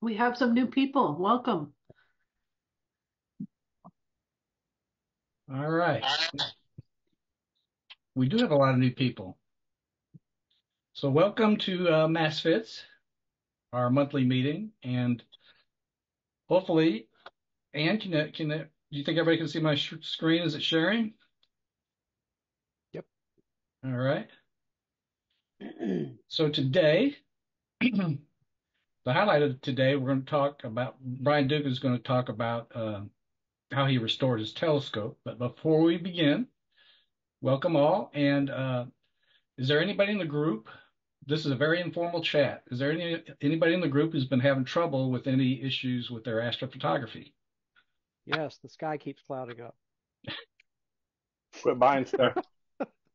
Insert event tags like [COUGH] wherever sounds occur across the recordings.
We have some new people. Welcome. All right. We do have a lot of new people. So welcome to uh, MassFits, our monthly meeting, and hopefully, Ann, can it, can it, do you think everybody can see my sh screen? Is it sharing? Yep. All right. [CLEARS THROAT] So today, [CLEARS THROAT] the highlight of today, we're going to talk about, Brian Duke is going to talk about uh, how he restored his telescope. But before we begin, welcome all. And uh, is there anybody in the group? This is a very informal chat. Is there any anybody in the group who's been having trouble with any issues with their astrophotography? Yes, the sky keeps clouding up. Quit buying stuff. [LAUGHS]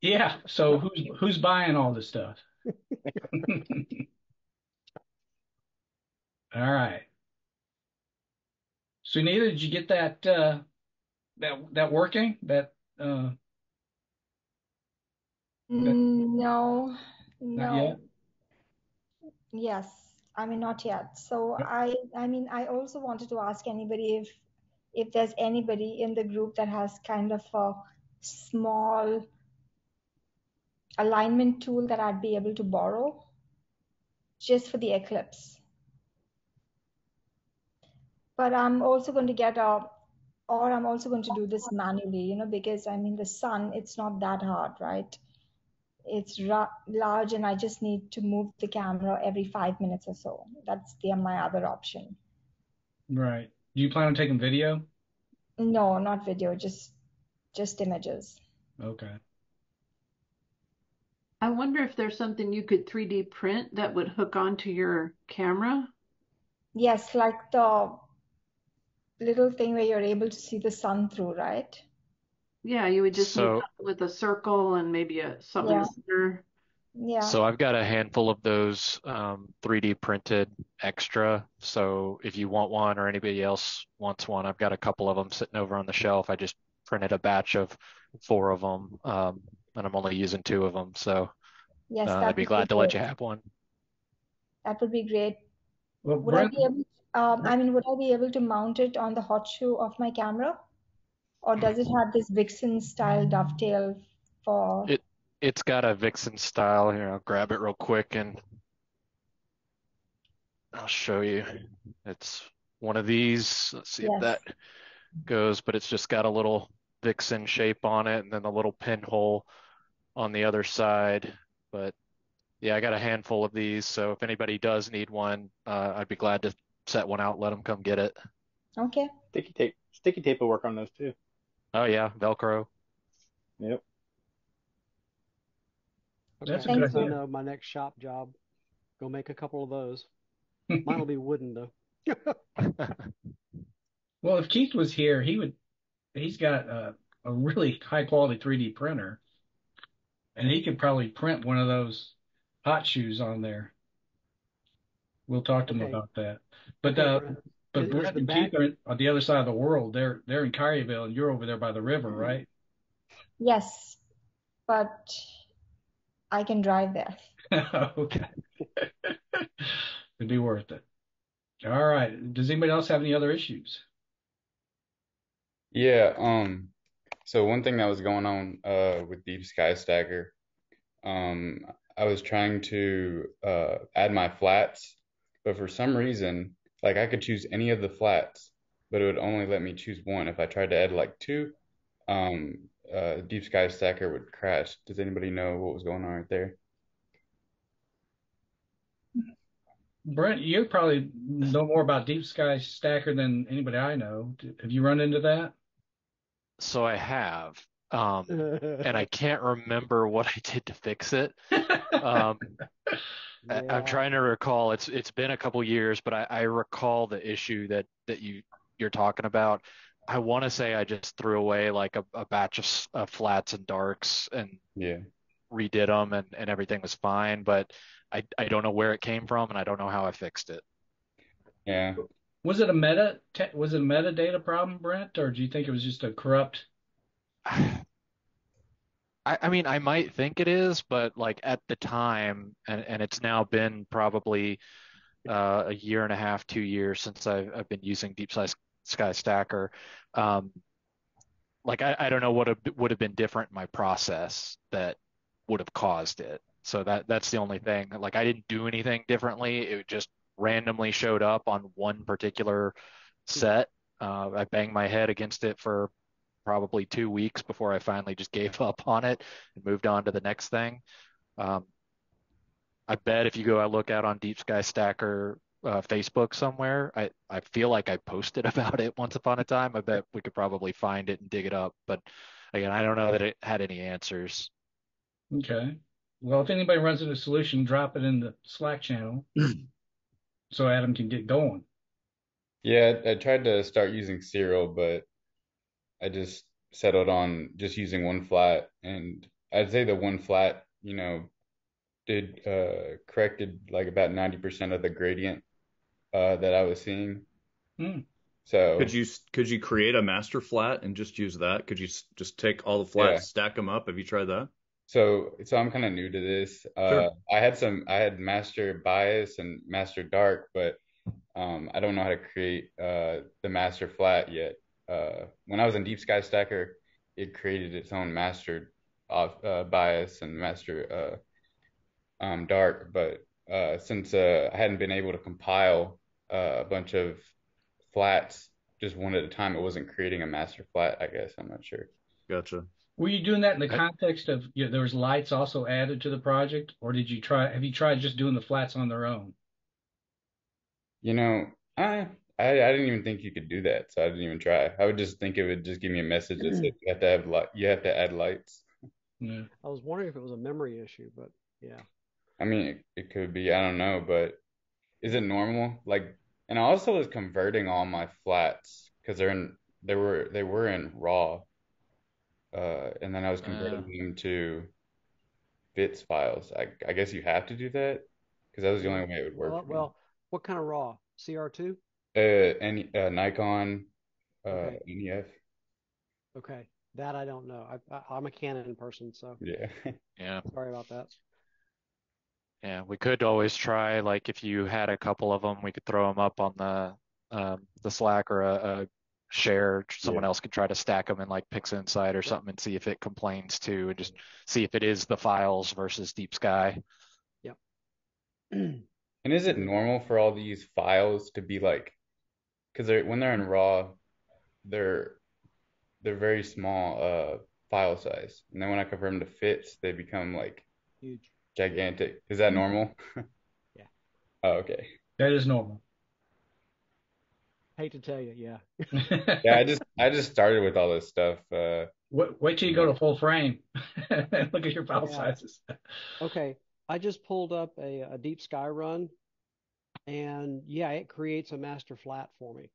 Yeah. So who's who's buying all this stuff? [LAUGHS] All right. Sunita, did you get that uh, that that working? That uh, Mm, No, not yet? no. Yes, I mean not yet. So I I mean I also wanted to ask anybody if if there's anybody in the group that has kind of a small alignment tool that I'd be able to borrow just for the eclipse. But I'm also going to get a or I'm also going to do this manually, you know, because I mean the sun, it's not that hard, right? It's ra large and I just need to move the camera every five minutes or so. That's the my other option. Right. Do you plan on taking video? No, not video, just just images. Okay. I wonder if there's something you could 3D print that would hook onto your camera. Yes, like the little thing where you're able to see the sun through, right? Yeah, you would just need So, something with a circle and maybe a something Yeah, center. yeah. so I've got a handful of those um, 3D printed extra. So if you want one or anybody else wants one, I've got a couple of them sitting over on the shelf. I just printed a batch of four of them, um, and I'm only using two of them. So Yes, uh, I'd be would be glad to let you have one. That would be great. Well, Would I be able, um, I mean, would I be able to mount it on the hot shoe of my camera? Or does it have this Vixen style dovetail for, It it's got a Vixen style here. I'll grab it real quick and I'll show you. It's one of these. Let's see if that goes, but it's just got a little Vixen shape on it and then a little pinhole on the other side. But yeah, I got a handful of these, so if anybody does need one, uh, I'd be glad to set one out, let them come get it. Okay. Sticky tape. Sticky tape will work on those too. Oh yeah, Velcro. Yep. that's a Okay, good Thank I idea. know my next shop job. Go make a couple of those. Mine will be wooden though. [LAUGHS] Well, if Keith was here, he would. He's got a, a really high quality 3D printer, and he could probably print one of those hot shoes on there. We'll talk to him about that. But uh, but Is, is Brett the and? Keith are on the other side of the world. They're they're in Collierville, and you're over there by the river, right? Yes, but I can drive there. [LAUGHS] Okay. [LAUGHS] It'd be worth it. All right. Does anybody else have any other issues? Yeah, um, so one thing that was going on uh with Deep Sky Stacker, um, I was trying to uh add my flats, but for some reason, like I could choose any of the flats, but it would only let me choose one. If I tried to add like two, um, uh, Deep Sky Stacker would crash. Does anybody know what was going on right there? Brent, you probably know more about Deep Sky Stacker than anybody I know. Have you run into that? So I have, um, and I can't remember what I did to fix it. [LAUGHS] Um, I, I'm trying to recall. It's it's been a couple years, but I, I recall the issue that that you you're talking about. I want to say I just threw away like a, a batch of, s- of flats and darks and Yeah. redid them, and, and everything was fine. But I I don't know where it came from, and I don't know how I fixed it. Yeah. Was it a meta te was it a metadata problem, Brent, or do you think it was just a corrupt? [SIGHS] [SIGHS] [SIGHS] I, I mean, I might think it is, but like at the time, and, and it's now been probably uh, a year and a half, two years since I've, I've been using Deep Sky, Stacker. Um, like I, I don't know what would have been different in my process that would have caused it. So that that's the only thing. Like I didn't do anything differently. It just randomly showed up on one particular set. Uh, I banged my head against it for probably two weeks before I finally just gave up [LAUGHS] on it and moved on to the next thing. Um, I bet if you go out look out on Deep Sky Stacker uh, Facebook somewhere, I, I feel like I posted [LAUGHS] about it once upon a time. I bet we could probably find it and dig it up. But again, I don't know that it had any answers. Okay. Well, if anybody runs into a solution, drop it in the Slack channel [CLEARS THROAT] so Adam can get going. Yeah, I, I tried to start using Siril, but I just settled on just using one flat, and I'd say the one flat, you know, did uh corrected like about 90% of the gradient uh that I was seeing. Hmm. So Could you could you create a master flat and just use that? Could you just take all the flats, Yeah. stack them up? Have you tried that? So, so I'm kind of new to this. Uh, Sure. I had some, I had master bias and master dark, but um, I don't know how to create uh, the master flat yet. Uh, when I was in Deep Sky Stacker, it created its own master off, uh, bias and master uh, um, dark, but uh, since uh, I hadn't been able to compile uh, a bunch of flats just one at a time, it wasn't creating a master flat, I guess. I'm not sure. Gotcha. Were you doing that in the context of you know, there was lights also added to the project, or did you try? Have you tried just doing the flats on their own? You know, I, I I didn't even think you could do that, so I didn't even try. I would just think it would just give me a message that said you have to have light, you have to add lights. Yeah. I was wondering if it was a memory issue, but yeah. I mean, it, it could be, I don't know, but is it normal? Like, and I also was converting all my flats because they're in they were they were in raw, uh, and then I was converting them to FITS files. I I guess you have to do that because that was the only way it would work Well, for me. well, what kind of raw? CR2? Uh, any uh, Nikon, uh, Okay. NEF, Okay, that I don't know. I, I, I'm a Canon person, so yeah. [LAUGHS] Yeah. sorry about that. Yeah, we could always try, like if you had a couple of them, we could throw them up on the um, the Slack or a, a share. Someone else could try to stack them in like PixInsight or something and see if it complains too, and just see if it is the files versus Deep Sky. Yep. [CLEARS THROAT] and is it normal for all these files to be like, because they're when they're in RAW, they're they're very small uh file size, and then when I convert them to fits, they become like Huge. gigantic. Is that normal? [LAUGHS] Yeah. Oh, okay. That is normal. Hate to tell you, yeah. [LAUGHS] Yeah, I just I just started with all this stuff. Uh, Wait, wait till you go to full frame and [LAUGHS] look at your file Yeah. sizes. Okay, I just pulled up a, a Deep Sky run, and yeah, it creates a master flat for me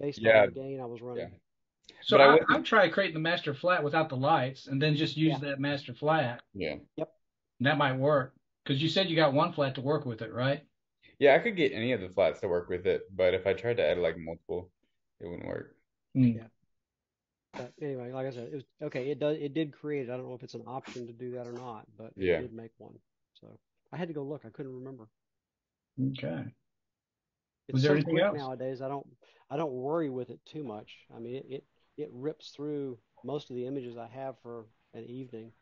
based Yeah. on the gain I was running. So But I I, wouldn't- I've tried creating the master flat without the lights and then just use Yeah. that master flat. yeah. And that might work because you said you got one flat to work with it, right? Yeah, I could get any of the flats to work with it, but if I tried to add like multiple, it wouldn't work. Hmm. Yeah. But anyway, like I said, it was okay. It does. It did create. it. I don't know if it's an option to do that or not, but yeah. it did make one. So I had to go look. I couldn't remember. Okay. It's Was there so anything quick else? nowadays. I don't. I don't worry with it too much. I mean, it, it it rips through most of the images I have for an evening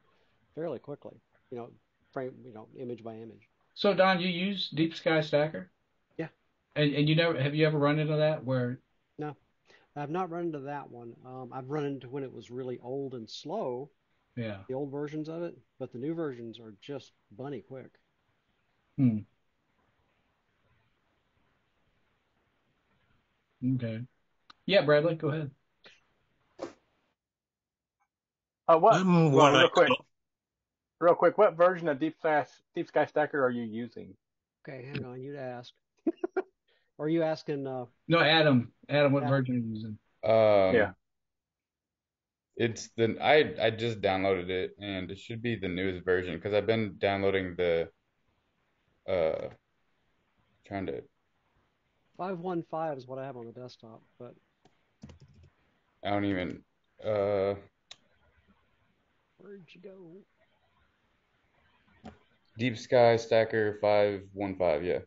fairly quickly. You know, frame. You know, image by image. So Don, you use Deep Sky Stacker? Yeah. And and you never have you ever run into that where No, I've not run into that one. Um, I've run into when it was really old and slow, yeah. the old versions of it, but the new versions are just bunny quick. Hmm. Okay. Yeah, Bradley, go ahead. Uh, what? Um, well, what I real quick, call- real quick. What version of Deep Sky Deep Sky Stacker are you using? Okay, hang on, you'd ask. Are you asking, uh, No, Adam. Adam, what Yeah. version are you using? Um, Yeah. It's the I I just downloaded it and it should be the newest version because I've been downloading the uh trying to 515 is what I have on the desktop, but I don't even uh where'd you go? Deep Sky Stacker 515 yeah.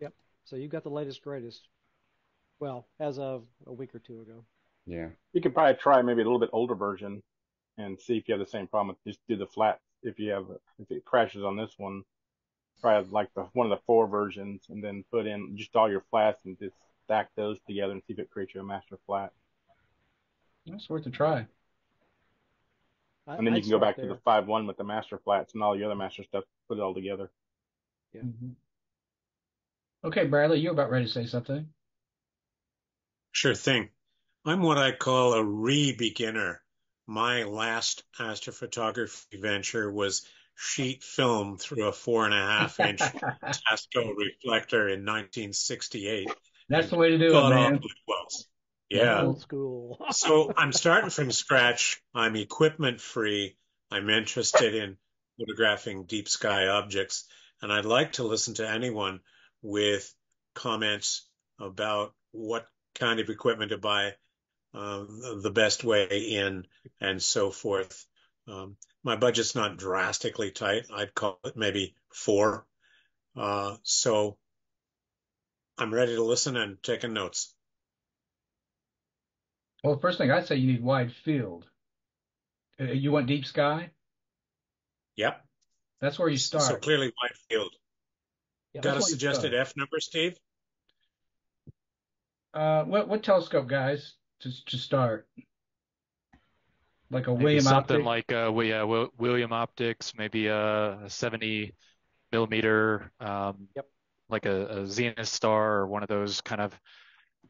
Yep. So you've got the latest greatest. Well, as of a week or two ago. Yeah. You could probably try maybe a little bit older version and see if you have the same problem. Just do the flat. If you have, if it crashes on this one, try like the one of the four versions, and then put in just all your flats and just stack those together and see if it creates you a master flat. That's worth a try. I, And then you I'd can go start back to the five one with the master flats and all the other master stuff. Put it all together. Yeah. Mhm. Okay, Bradley, you're about ready to say something. Sure thing. I'm what I call a re-beginner. My last astrophotography venture was sheet film through a four and a half inch [LAUGHS] Tasco reflector in 1968. That's the way to do it, man. off. Yeah. Old school. [LAUGHS] So I'm starting from scratch. I'm equipment free. I'm interested in photographing deep sky objects, and I'd like to listen to anyone with comments about what kind of equipment to buy, um, the best way in, and so forth. Um, my budget's not drastically tight. I'd call it maybe four. Uh, so I'm ready to listen and taking notes. Well, first thing I'd say you need wide field. Uh, You want deep sky? Yep. That's where you start. So clearly wide field. Yeah. Got a That's where you suggested. F number, Steve? Uh, what what telescope, guys, to to start? Like a Maybe William something Optic? like uh, we, uh, William Optics, maybe a, a 70 millimeter, um, Yep. like a, a Zenith Star or one of those kind of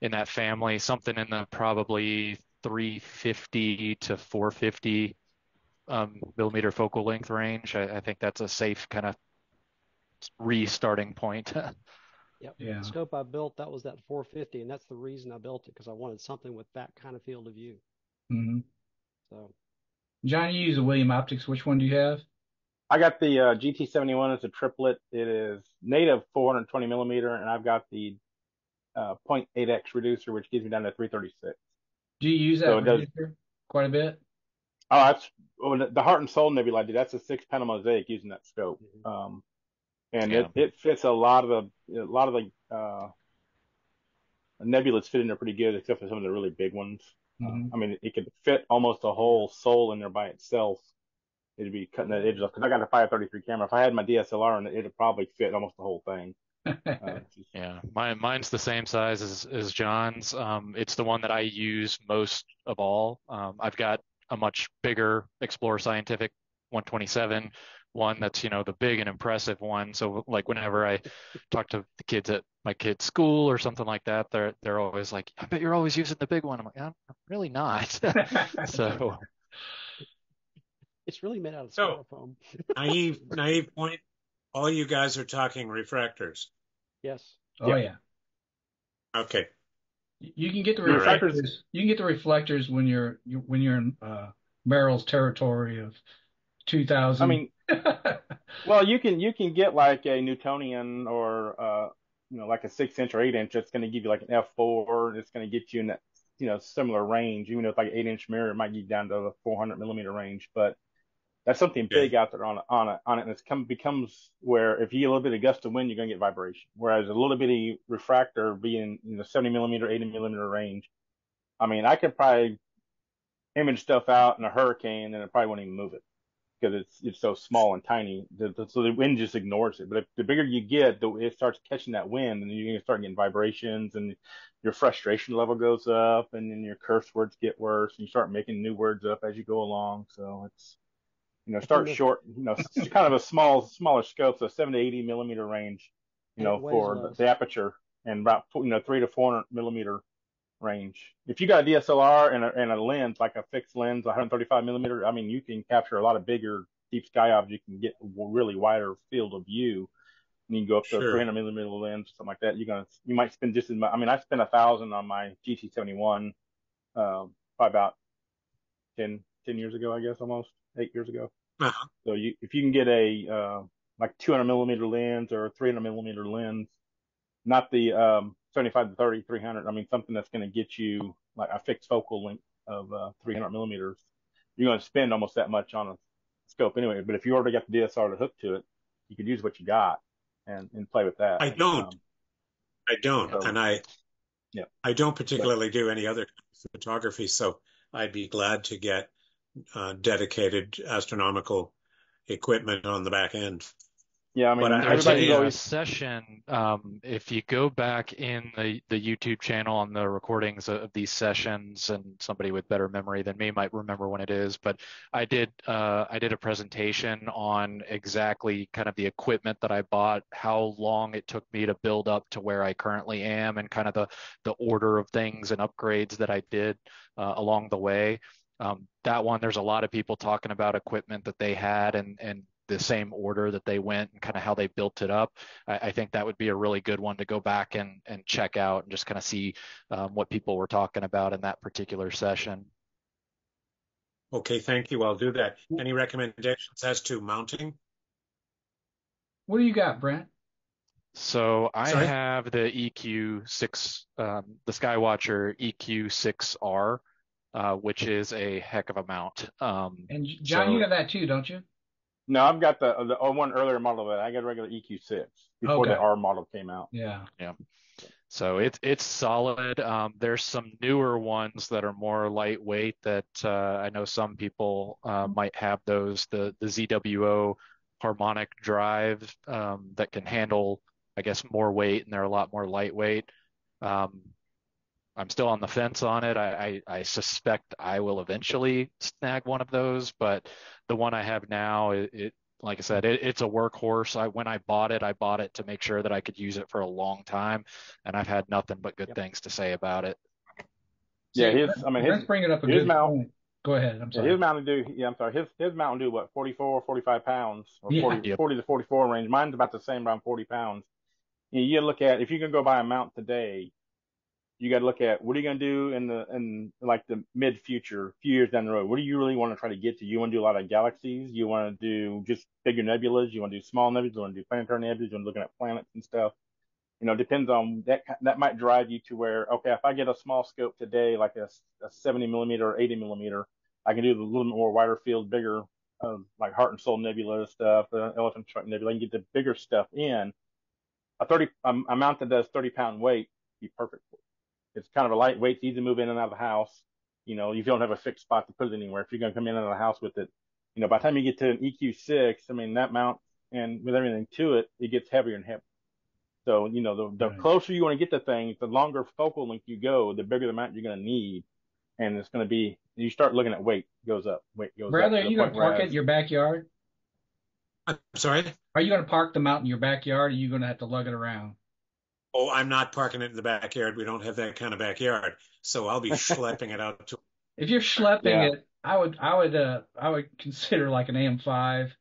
in that family, something in the probably 350 to 450 um, millimeter focal length range. I, I think that's a safe kind of restarting point. [LAUGHS] Yep. Yeah. The scope I built, that was that 450, and that's the reason I built it because I wanted something with that kind of field of view. hmm So John, you use a William Optics. Which one do you have? I got the uh, GT71 as a triplet. It is native 420 millimeter, and I've got the uh, 0.8x reducer, which gives me down to 336. Do you use that So it does. reducer quite a bit? Oh, that's oh, the the Heart and Soul Nebula I did. That's a six panel mosaic using that scope. mhm. Um, and Yeah. it, it fits a lot of the a lot of the uh, nebulas fit in there pretty good, except for some of the really big ones. Uh, hmm I mean, it could fit almost a whole soul in there by itself. It'd be cutting the edges off because I got a 533 camera. If I had my DSLR in it, it'd probably fit almost the whole thing. [LAUGHS] Uh, Yeah, mine mine's the same size as as John's. Um, it's the one that I use most of all. Um, I've got a much bigger Explorer Scientific 127, one that's, you know, the big and impressive one. So like whenever I talk to the kids at my kid's school or something like that, they're they're always like, "I bet you're always using the big one." I'm like, "I'm really not." [LAUGHS] So, it's really made out of So- styrofoam. [LAUGHS] Naive, naive point. All you guys are talking refractors. Yes. Oh Yeah. yeah. Okay. You can get the The refractors- reflectors. You can get the reflectors when you're when you're in uh, Merrill's territory of 2000. I mean, well, you can you can get like a Newtonian or uh, you know like a six inch or eight inch. It's going to give you like an f four. and It's going to get you in that you know similar range. Even if like an eight inch mirror, it might get down to the 400 millimeter range. But that's something Yeah. big out there on on it on it, and it's come becomes where if you get a little bit of gust of wind, you're going to get vibration. Whereas a little bitty refractor being in the 70 millimeter, 80 millimeter range, I mean, I could probably image stuff out in a hurricane, and it probably wouldn't even move it because it's it's so small and tiny. The, the, so the wind just ignores it. But if the bigger you get, the, it starts catching that wind, and you're gonna start getting vibrations, and your frustration level goes up, and then your curse words get worse, and you start making new words up as you go along. So it's you know start short, you know, it's kind of a small smaller scope, so 70 to 80 millimeter range, you know, for the, the aperture, and about you know three to 400 millimeter range. If you got a DSLR and a, and a lens, like a fixed lens, 135 millimeter, I mean, you can capture a lot of bigger deep sky objects and get really wider field of view. And you can go up to a 300 millimeter lens, something like that. You're gonna, you might spend just as much. I mean, I spent a thousand on my GT71, um, probably about 10, 10 years ago, I guess, almost eight years ago. Uh-huh. So you, if you can get a, uh, like 200 millimeter lens or a 300 millimeter lens, not the, um, 75 to 30, 300. I mean, something that's going to get you like a fixed focal length of, uh, 300 millimeters. You're going to spend almost that much on a scope anyway. But if you already got the DSLR to hook to it, you could use what you got and, and play with that. I don't. Um, I don't, So, and I yeah, I don't but particularly do any other photography, so I'd be glad to get uh, dedicated astronomical equipment on the back end. Yeah, I mean, But I, There's I'd a, uh always, session. Um, if you go back in the, the YouTube channel on the recordings of these sessions, and somebody with better memory than me might remember when it is, but I did uh, I did a presentation on exactly kind of the equipment that I bought, how long it took me to build up to where I currently am, and kind of the the order of things and upgrades that I did uh, along the way. Um, that one, there's a lot of people talking about equipment that they had and and the same order that they went and kind of how they built it up. I, I think that would be a really good one to go back and and check out and just kind of see um, what people were talking about in that particular session. okay, thank you. I'll do that. Any recommendations as to mounting? What do you got, Brent? So I Sorry? have the EQ6, um, the Skywatcher EQ6R, uh, which is a heck of a mount. Um, And John, you have that too, don't you? No, I've got the the oh, one earlier model of it. I got a regular EQ6 before Okay. the R model came out. Yeah. yeah. So it's it's solid. Um, there's some newer ones that are more lightweight that uh, I know some people uh, might have those. The the ZWO harmonic drive um, that can handle, I guess, more weight, and they're a lot more lightweight. Um, I'm still on the fence on it. I, I, I suspect I will eventually snag one of those, but the one I have now, it, it like I said, it, it's a workhorse. I when I bought it, I bought it to make sure that I could use it for a long time, and I've had nothing but good Yep. things to say about it. Yeah, his, I mean, his, Brent's bringing up a his good mount, point. Go ahead. I'm sorry. his Mountain Dew, yeah, I'm sorry, his, his Mountain Dew, what, 44, 45 pounds or Yeah. 40, Yep. 40 to 44 range. Mine's about the same, around 40 pounds. You, you look at, if you can go buy a mount today, you got to look at what are you going to do in the, in like the mid future, few years down the road. What do you really want to try to get to? You want to do a lot of galaxies? You want to do just bigger nebulas? You want to do small nebulas? You want to do planetary nebulas? You want to looking at planets and stuff? you know, depends on that. That might drive you to where, okay, if I get a small scope today, like a, a 70 millimeter or 80 millimeter, I can do a little more wider field, bigger, um, like Heart and Soul Nebula stuff, the Elephant Trunk Nebula. I can get the bigger stuff in. A 30 um, a mount that does 30 pound weight be perfect. for. It's kind of a lightweight, it's easy to move in and out of the house. You know, you don't have a fixed spot to put it anywhere. If you're going to come in and out of the house with it, you know, by the time you get to an EQ6, I mean, that mount and with everything to it, it gets heavier and heavier. So, you know, the, the Right. closer you want to get to things, the longer focal length you go, the bigger the mount you're going to need. And it's going to be, you start looking at weight goes up, weight goes Bradley, up are you the going to park it in your backyard? I'm sorry? Are you going to park the mount in your backyard? Or are you going to have to lug it around? Oh, I'm not parking it in the backyard. We don't have that kind of backyard. So I'll be [LAUGHS] schlepping it out to If you're schlepping Yeah. it, I would, I would, uh, I would consider like an AM5.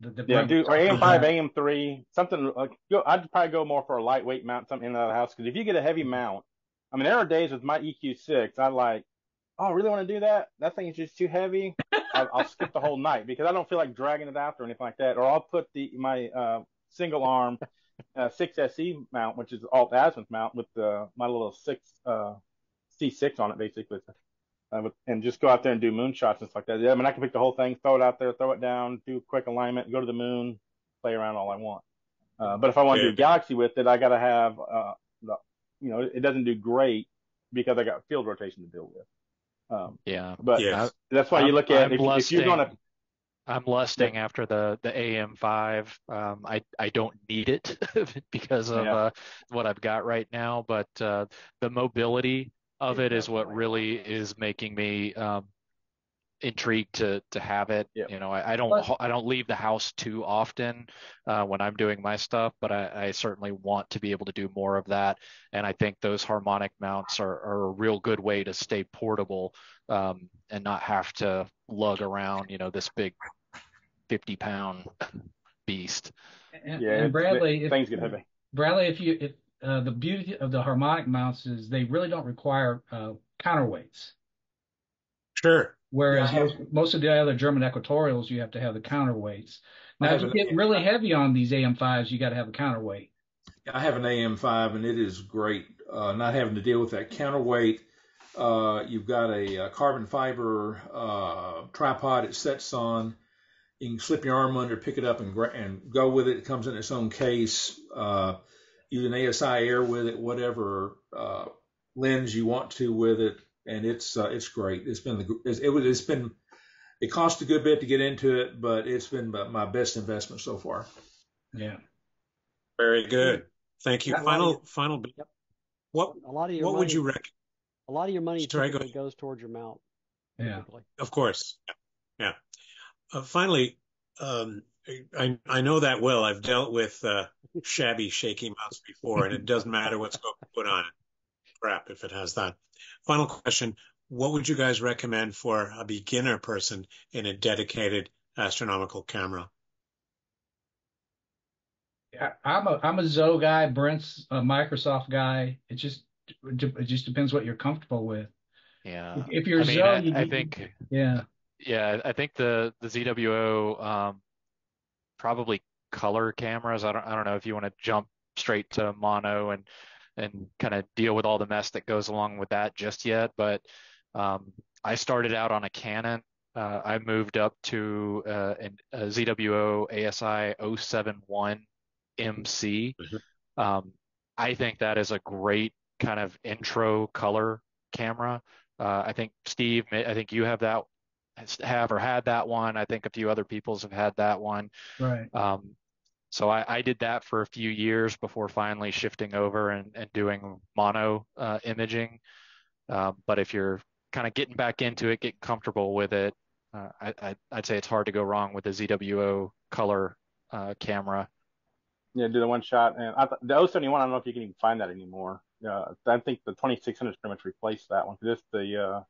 The, the Yeah, Brent do or AM5, about. AM3, something like go. I'd probably go more for a lightweight mount, something in and out of the house. Because if you get a heavy mount, I mean, there are days with my EQ6, I like, oh, I really want to do that. That thing is just too heavy. [LAUGHS] I'll, I'll skip the whole night because I don't feel like dragging it out or anything like that. Or I'll put the my uh, single arm uh, 6SE mount, which is alt azimuth mount, with the my little six uh, C6 on it, basically. Uh, with, and just go out there and do moonshots and stuff like that. Yeah, I mean, I can pick the whole thing, throw it out there, throw it down, do quick alignment, go to the moon, play around all I want. Uh, but if I want to Yeah. do galaxy with it, I got to have, uh, the, you know, it doesn't do great because I got field rotation to deal with. Um, Yeah. but Yes. that's why you I'm, look at I'm if, if you're going lusting. I'm lusting after the the AM5. Um, I I don't need it [LAUGHS] because of Yeah. uh, what I've got right now, but uh, the mobility of it is what really is making me um, intrigued to to have it. Yep. You know, I, I don't ho- I don't leave the house too often uh, when I'm doing my stuff, but I, I certainly want to be able to do more of that. And I think those harmonic mounts are, are a real good way to stay portable um, and not have to lug around, you know, this big 50 pound beast. And, yeah, and it's- Bradley, if, things get heavy. Bradley, if you, if uh, the beauty of the harmonic mounts is they really don't require uh, counterweights. Sure. Whereas Yeah, have- most, most of the other German equatorials, you have to have the counterweights. Now, if you an- get really heavy on these AM5s, you got to have a counterweight. I have an AM5 and it is great. Uh, not having to deal with that counterweight. Uh, you've got a, uh carbon fiber uh, tripod it sets on. You can slip your arm under, pick it up, and and go with it. It comes in its own case. Uh, use an ASI air with it, whatever uh, lens you want to with it, and it's uh, it's great. It's been the it's, it was it's been it cost a good bit to get into it, but it's been my best investment so far. Yeah. Very good. Thank you. A Final your- final. Yep. What A lot of your what money, would you recommend? a lot of your money Sorry, go goes towards your mount. Yeah. typically. Of course. Yeah. Uh, finally, um, I I know that well. I've dealt with uh, shabby, shaky mounts before, and it [LAUGHS] doesn't matter what's going to put on it. Crap, if it has that. Final question: What would you guys recommend for a beginner person in a dedicated astronomical camera? I- I'm a I'm a Zoe guy. Brent's a Microsoft guy. It just it just depends what you're comfortable with. Yeah. If you're I mean, Zoe, I, you I think, yeah, yeah, I think the the ZWO um, probably color cameras. I don't I don't know if you want to jump straight to mono and and kind of deal with all the mess that goes along with that just yet, but um, I started out on a Canon. Uh, I moved up to uh, an, a ZWO ASI 071 MC. Mhm. Um, I think that is a great kind of intro color camera. Uh, I think Steve, I think you have that, have or had that one. I think a few other peoples have had that one. right. Um, so I, I did that for a few years before finally shifting over and, and doing mono uh, imaging. Um, but if you're kind of getting back into it, getting comfortable with it, uh, I, I, I'd say it's hard to go wrong with the ZWO color uh, camera. Yeah, do the one shot, and I th- the 071. I don't know if you can even find that anymore. Uh, I think the 2600 pretty much replaced that one because it's the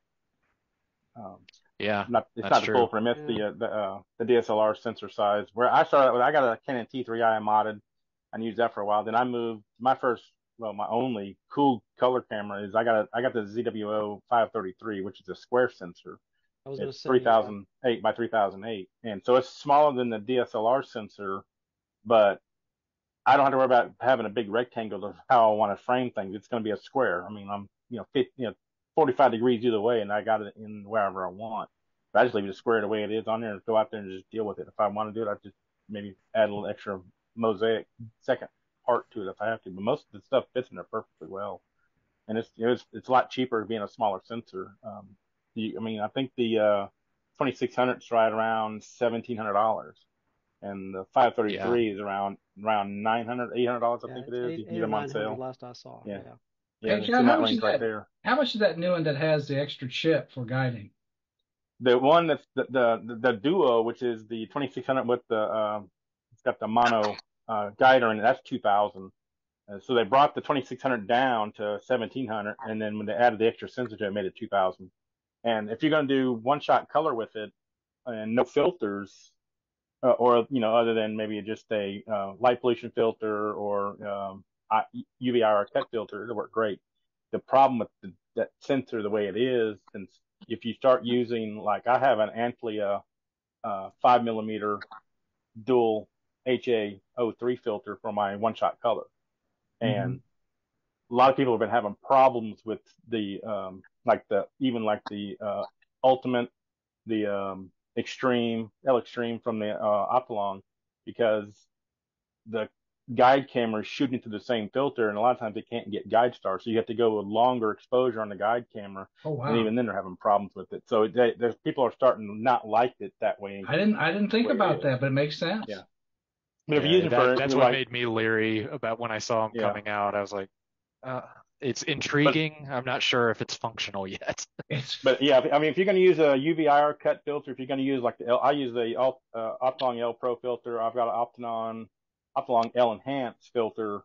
uh, um, Yeah, not it's That's not the full true. frame. It's the uh, the uh, the DSLR sensor size. Where I started with, I got a Canon T3i modded and used that for a while. Then I moved my first, well, my only cool color camera is I got a I got the ZWO 533, which is a square sensor. I was It's 3008 by 3008, and so it's smaller than the DSLR sensor, but I don't have to worry about having a big rectangle of how I want to frame things. It's going to be a square. I mean, I'm you know 50, you know 45 degrees either way, and I got it in wherever I want. But I just leave it square the way it is on there and go out there and just deal with it. If I want to do it, I just maybe add a little extra mosaic second part to it if I have to. But most of the stuff fits in there perfectly well, and it's it's it's a lot cheaper being a smaller sensor. Um, you, I mean, I think the uh, 2600 is right around seventeen hundred dollars, and the 533 is around around 900 800 dollars. I Yeah, think it's is. eight, You can get them on 900 sale. last I saw. Yeah. Yeah. Yeah, how much is right that? there. How much is that new one that has the extra chip for guiding? The one that's the the, the Duo, which is the 2600 with the um, it's got the mono uh, guider in it. That's 2000. Uh, so they brought the 2600 down to 1700, and then when they added the extra sensor to it, it made it 2000. And if you're going to do one shot color with it and no filters, uh, or you know, other than maybe just a uh, light pollution filter or um, I- UV IR cut filter, it'll work great. The problem with the, that sensor the way it is, since if you start using like I have an Antlia uh, five millimeter dual HA03 filter for my one shot color, and a lot of people have been having problems with the um, like the even like the uh, ultimate, the um, extreme L extreme from the uh, Optolong because the guide cameras shooting through the same filter, and a lot of times they can't get guide stars, so you have to go with longer exposure on the guide camera, Oh wow. and even then they're having problems with it. So they, there's people are starting to not like it that way. I didn't I didn't think about that, but it makes sense. Yeah. But if Yeah, you're using that- for that's like, what made me leery about when I saw them Yeah. coming out. I was like, uh, it's intriguing. I'm not sure if it's functional yet. [LAUGHS] But yeah, I mean, if you're going to use a UV IR cut filter, if you're going to use like the L, I use the Alt, uh, Optolong L Pro filter. I've got an Optolong, Optolong L Enhance filter.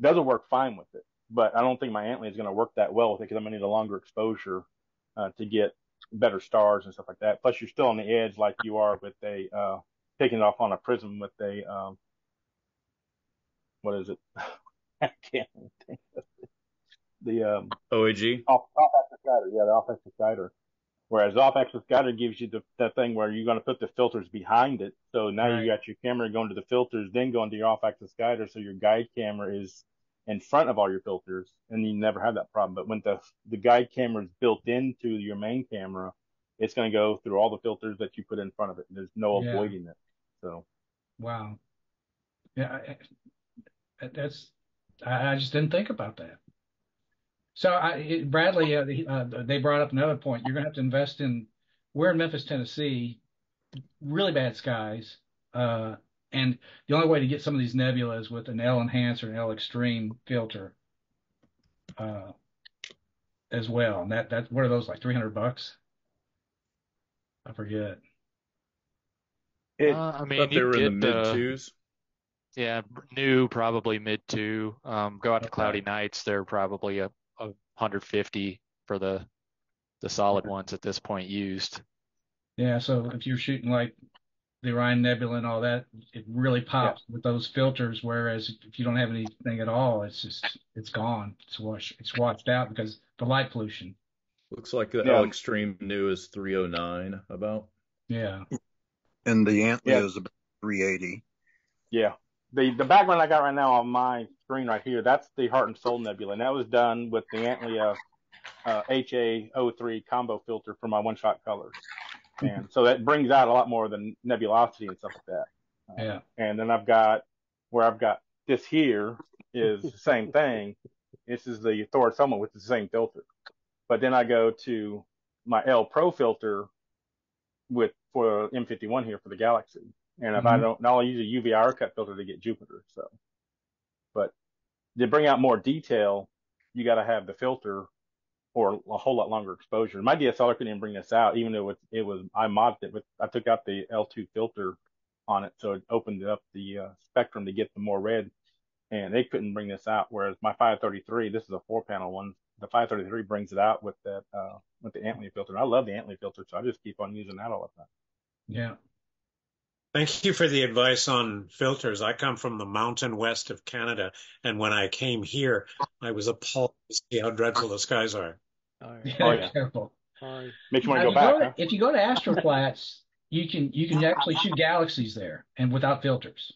Doesn't work fine with it, but I don't think my Antly is going to work that well with it because I'm going to need a longer exposure uh, to get better stars and stuff like that. Plus, you're still on the edge like you are with a uh, taking it off on a prism with a um, what is it? I can't think of it. The um, OAG. off, off guider, yeah, the off axis guider. Whereas off axis guider gives you the that thing where you're going to put the filters behind it. So now Right. you got your camera going to the filters, then going to your off axis guider. So your guide camera is in front of all your filters, and you never have that problem. But when the the guide camera is built into your main camera, it's going to go through all the filters that you put in front of it. There's no Yeah. avoiding it. So wow. Yeah, I, I- that's I, I just didn't think about that. So I, it, Bradley, uh, he, uh, they brought up another point. You're going to have to invest in. We're in Memphis, Tennessee, really bad skies, uh, and the only way to get some of these nebulas with an L enhancer and L extreme filter, uh, as well. And that that what are those like 300 bucks? I forget. It, Uh, I mean, they you were in the mid uh, twos. yeah, new probably mid two. Um, go out to cloudy nights, they're probably a, a 150 for the the solid ones at this point used. Yeah, so if you're shooting like the Orion Nebula and all that, it really pops with those filters. Whereas if you don't have anything at all, it's just it's gone. It's washed it's washed out because the light pollution. Looks like the Yeah. L Extreme new is 309 about. Yeah. And the Antlia Yeah. is about 380. Yeah. The the background I got right now on my screen right here, that's the Heart and Soul Nebula, and that was done with the Antlia uh, HA03 combo filter for my one shot colors. And so that brings out a lot more of the nebulosity and stuff like that. Uh, Yeah. And then I've got where I've got this here is the same [LAUGHS] thing. This is the Thor Soma with the same filter. But then I go to my L Pro filter with for M51 here for the Galaxy. And if I Mhm. don't, now I'll use a UVR cut filter to get Jupiter. So, but to bring out more detail, you got to have the filter or a whole lot longer exposure. My DSLR couldn't even bring this out, even though it, it was, I modded it with, I took out the L2 filter on it. So it opened up the uh, spectrum to get the more red and they couldn't bring this out. Whereas my 533, this is a four panel one. The 533 brings it out with that, uh, with the Antlia filter. I love the Antlia filter. So I just keep on using that all the time. Yeah. Thank you for the advice on filters. I come from the mountain west of Canada, and when I came here, I was appalled to see how dreadful the skies are. All right. Yeah, Oh, yeah. careful. Sorry. Makes you want to go back, go huh? if you go to Astro Flats, you can you can actually shoot galaxies there and without filters.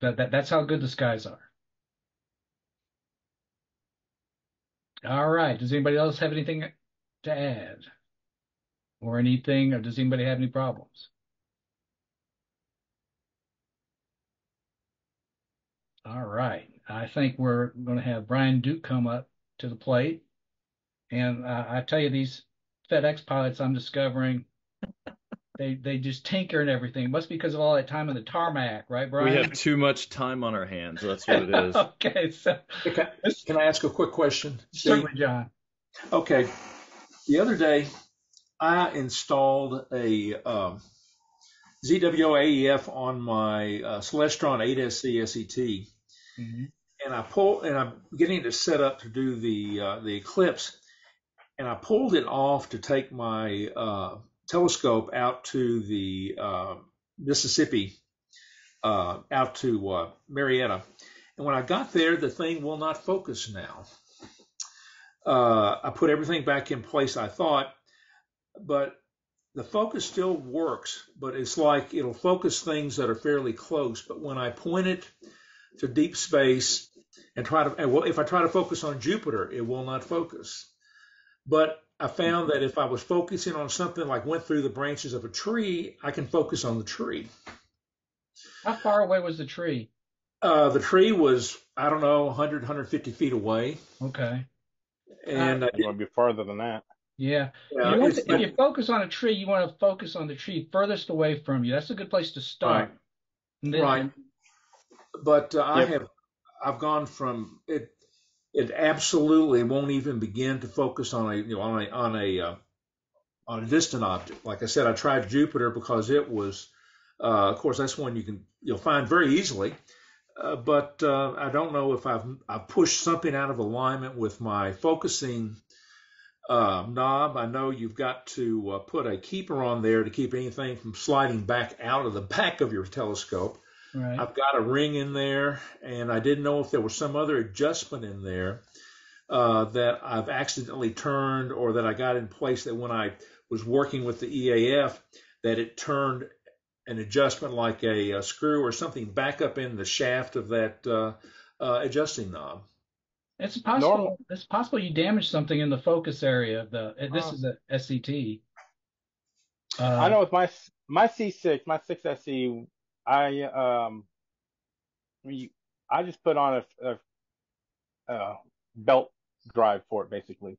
That, that that's how good the skies are. All right. Does anybody else have anything to add? Or anything, or does anybody have any problems? All right. I think we're going to have Brian Duke come up to the plate. And uh, I tell you, these FedEx pilots I'm discovering, [LAUGHS] they they just tinker and everything. It must be because of all that time in the tarmac, right, Brian? We have too much time on our hands. That's what it is. [LAUGHS] okay, so Hey, Can, can I ask a quick question? Steve? certainly, John. Okay. The other day, I installed a um, ZWO-AEF on my uh, Celestron 8SC SET, hmm and I pull and I'm getting it set up to do the uh, the eclipse, and I pulled it off to take my uh, telescope out to the uh, Mississippi, uh, out to uh, Marietta, and when I got there, the thing will not focus now. Uh, I put everything back in place. I thought, but the focus still works, but it's like it'll focus things that are fairly close. But when I point it to deep space and try to, and well, if I try to focus on Jupiter, it will not focus. But I found that if I was focusing on something like went through the branches of a tree, I can focus on the tree. How far away was the tree? Uh, the tree was, I don't know, 100, 150 feet away. Okay. And I You want to be farther than that. Yeah. yeah, You want to, if you focus on a tree, you want to focus on the tree furthest away from you. That's a good place to start. Right. And then- Right. But uh, I Yep. have, I've gone from it. It absolutely won't even begin to focus on a, you know, on a, on a, uh, on a distant object. Like I said, I tried Jupiter because it was, uh, of course, that's one you can you'll find very easily. Uh, but uh, I don't know if I've I've pushed something out of alignment with my focusing uh, knob. I know you've got to uh, put a keeper on there to keep anything from sliding back out of the back of your telescope. Right. I've got a ring in there, and I didn't know if there was some other adjustment in there uh, that I've accidentally turned or that I got in place that when I was working with the EAF, that it turned an adjustment like a, a screw or something back up in the shaft of that uh, uh, adjusting knob. It's possible. Normal- It's possible you damaged something in the focus area of the. This Oh. is a SCT. Uh, I know with my my C6, my 6SE, I um, I just put on a, a, a belt drive for it basically.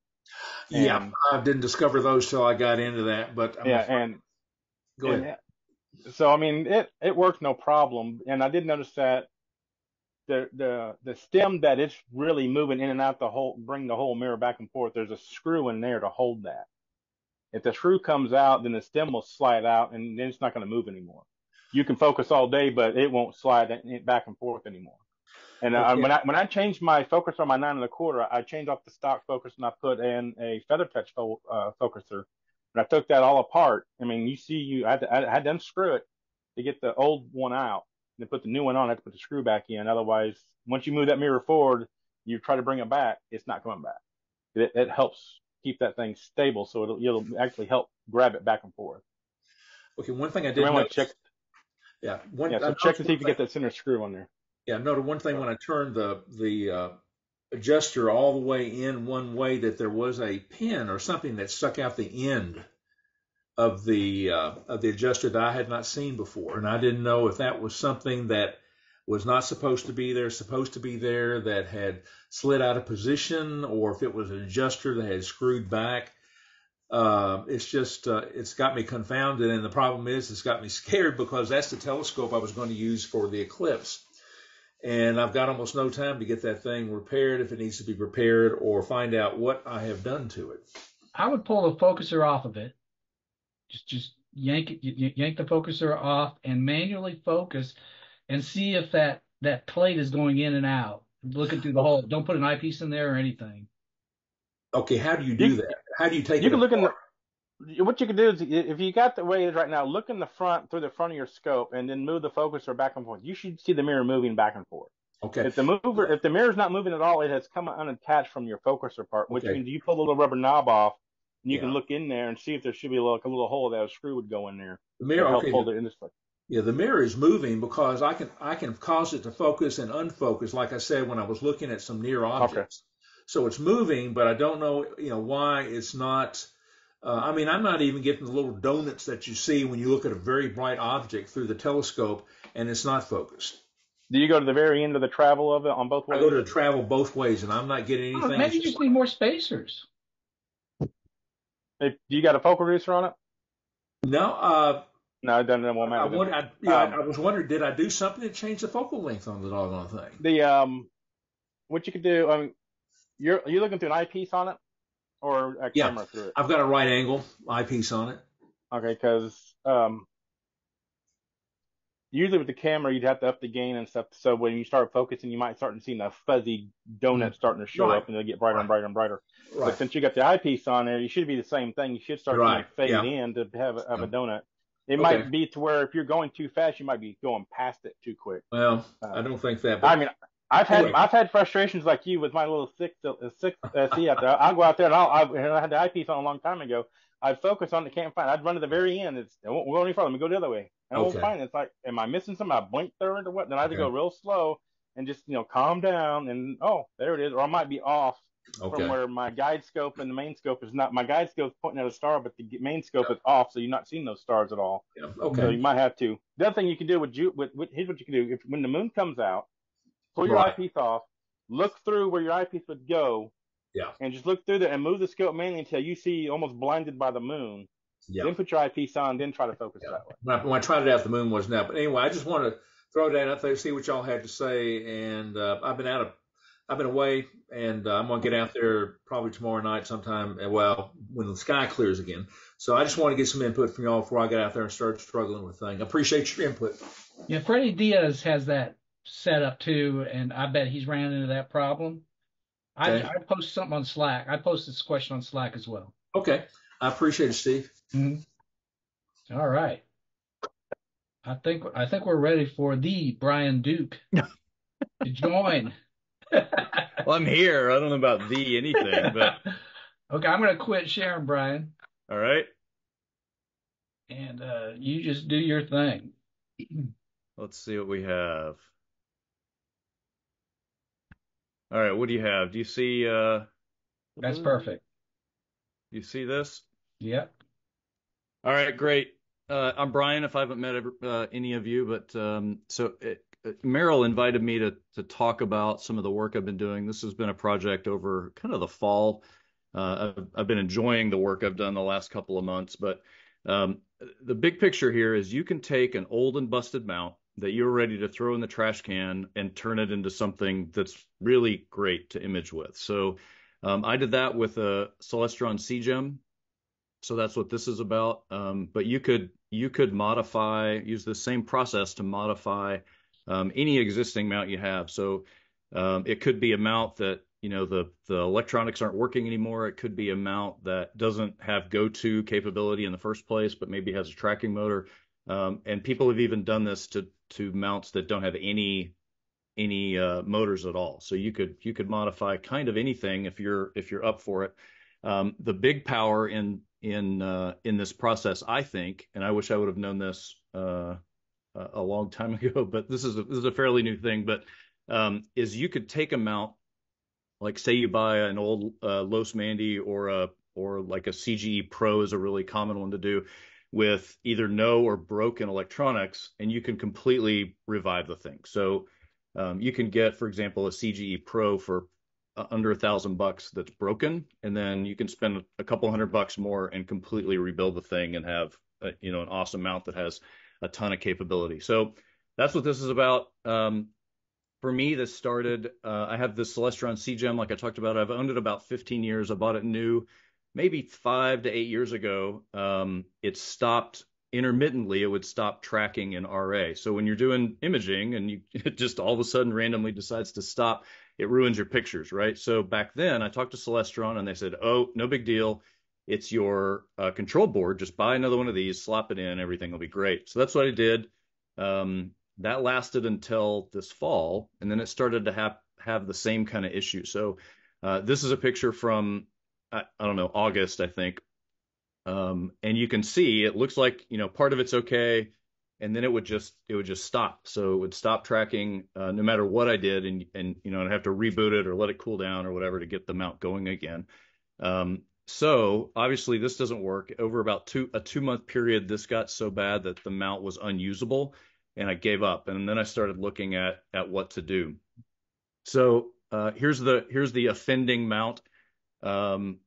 Yeah, I didn't discover those till I got into that, but I'm yeah, afraid- and go and ahead. so I mean it it works no problem. And I did notice that the the the stem that it's really moving in and out the whole bring the whole mirror back and forth. There's a screw in there to hold that. If the screw comes out, then the stem will slide out, and then it's not going to move anymore. You can focus all day, but it won't slide back and forth anymore. And uh, Okay. when I when I changed my focuser on my nine and a quarter, I changed off the stock focus and I put in a feather touch fo- uh, focuser. And I took that all apart. I mean, you see, you I had to, I had to unscrew it to get the old one out, and then put the new one on. I had to put the screw back in. Otherwise, once you move that mirror forward, you try to bring it back, it's not coming back. It, it helps keep that thing stable, so it'll it'll actually help grab it back and forth. Okay, one thing I did notice. to check. Yeah, one. Yeah, so check to see if you get that center screw on there. Yeah, no, the one thing when I turned the the uh, adjuster all the way in one way that there was a pin or something that stuck out the end of the uh, of the adjuster that I had not seen before, and I didn't know if that was something that was not supposed to be there, supposed to be there, that had slid out of position, or if it was an adjuster that had screwed back. Uh, it's just uh, it's got me confounded, and the problem is it's got me scared because that's the telescope I was going to use for the eclipse and I've got almost no time to get that thing repaired if it needs to be repaired or find out what I have done to it. I would pull the focuser off of it. Just just yank it, y- y- yank the focuser off and manually focus and see if that that plate is going in and out. Looking through the hole. Don't put an eyepiece in there or anything. Okay, how do you do that? How do you take You it can look in apart? the what you can do is if you got the way it is right now, look in the front through the front of your scope and then move the focuser back and forth. You should see the mirror moving back and forth. Okay, If the mover, if the mirror's not moving at all, it has come unattached from your focuser part, which Okay. means you pull the little rubber knob off, and you can look in there and see if there should be a little, like a little hole that a screw would go in there the mirror. Okay, hold the, it in this place. yeah, the mirror is moving because I can I can cause it to focus and unfocus, like I said when I was looking at some near objects. So it's moving, but I don't know, you know, why it's not. Uh, I mean, I'm not even getting the little donuts that you see when you look at a very bright object through the telescope and it's not focused. Do you go to the very end of the travel of it on both ways? I go to travel both ways, and I'm not getting Oh, anything. maybe you just just need more spacers. If, do you got a focal reducer on it? No, uh, No, it doesn't. It won't I, matter. then. wonder, I, yeah, Um, I was wondering, did I do something to change the focal length on the doggone thing? The um, what you could do. I mean, you're are you looking through an eyepiece on it or a Yeah. camera through it? I've got a right angle eyepiece on it. Okay, because um, usually with the camera you'd have to up the gain and stuff. So when you start focusing, you might start to see a fuzzy donut starting to show Right. up, and it'll get brighter and brighter and brighter. Right. But since you got the eyepiece on there, you should be the same thing. You should start Right, to fade yeah. in to have a, have Yeah. a donut. It Okay. might be to where if you're going too fast, you might be going past it too quick. Well, Uh, I don't think that. But I mean, I've had. I've had frustrations like you with my little six uh, six uh, C out there. I'll go out there and I'll, I, and I had the eyepiece on a long time ago. I'd focus on the can't find. I'd run to the very end. It's it won't go any further. Let me go the other way, and I won't find it. It's like, am I missing something? I blink through it or what? Then I have to go real slow and just you know calm down and oh there it is. Or I might be off okay. from where my guide scope and the main scope is not. My guide scope's pointing at a star, but the main scope is off, so you're not seeing those stars at all. Yeah, So you might have to. The other thing you can do with you, with, with here's what you can do. If when the moon comes out, pull your Right. eyepiece off, look through where your eyepiece would go, Yeah. and just look through there and move the scope mainly until you see almost blinded by the moon. Yeah. Then put your eyepiece on, then try to focus Yeah. that way. When I, when I tried it out, the moon wasn't out. But anyway, I just want to throw that out there, see what y'all had to say. And uh, I've been out of, I've been away, and uh, I'm gonna get out there probably tomorrow night sometime. uh, Well, when the sky clears again. So I just want to get some input from y'all before I get out there and start struggling with things. I appreciate your input. Yeah, Freddie Diaz has that set up too, and I bet he's ran into that problem. I, Okay. I post something on Slack. I posted this question on Slack as well. Okay, I appreciate it, Steve. Mhm. All right. I think I think we're ready for the Brian Duke to [LAUGHS] join. Well, I'm here. I don't know about the anything, but [LAUGHS] okay, I'm gonna quit sharing, Brian, all right. and uh, you just do your thing. Let's see what we have. All right, what do you have? Do you see uh That's perfect. you see this? Yep. All right, great. Uh, I'm Brian. If I haven't met uh, any of you, but um, so it, Merrill invited me to to talk about some of the work I've been doing. This has been a project over kind of the fall. Uh, I've, I've, been enjoying the work I've done the last couple of months, but um, the big picture here is you can take an old and busted mount that you're ready to throw in the trash can and turn it into something that's really great to image with. So um, I did that with a Celestron CGEM. So that's what this is about. Um, but you could you could modify use the same process to modify um, any existing mount you have. So um, it could be a mount that you know the the electronics aren't working anymore. It could be a mount that doesn't have go-to capability in the first place, but maybe has a tracking motor. Um, and people have even done this to to mounts that don't have any any uh, motors at all. So you could you could modify kind of anything if you're if you're up for it. Um, the big power in in uh, in this process, I think, and I wish I would have known this uh, a long time [LAUGHS] ago, but this is a, this is a fairly new thing. But um, is you could take a mount like say you buy an old uh, Losmandy or a or like a CGE Pro is a really common one to do with either no or broken electronics, and you can completely revive the thing. So um, you can get, for example, a CGE Pro for uh, under a thousand bucks that's broken, and then you can spend a couple hundred bucks more and completely rebuild the thing and have a, you know an awesome mount that has a ton of capability. So that's what this is about. Um, for me, this started. Uh, I have this Celestron CGEM, like I talked about. I've owned it about 15 years. I bought it new, maybe five to eight years ago. Um, it stopped intermittently. It would stop tracking in RA. So when you're doing imaging and you [LAUGHS] it just all of a sudden randomly decides to stop, it ruins your pictures, right? So back then, I talked to Celestron and they said, "Oh, no big deal. It's your uh, control board. Just buy another one of these, slap it in, everything will be great." So that's what I did. Um, that lasted until this fall, and then it started to have have the same kind of issue. So uh, this is a picture from I, I, don't know August, I think, um, and you can see it looks like you know part of it's okay, and then it would just it would just stop. So it would stop tracking uh, no matter what I did, and and you know I'd have to reboot it or let it cool down or whatever to get the mount going again. Um, so obviously this doesn't work. Over about two a two month period, this got so bad that the mount was unusable and I gave up. And then I started looking at at what to do. So uh, here's the here's the offending mount. Um,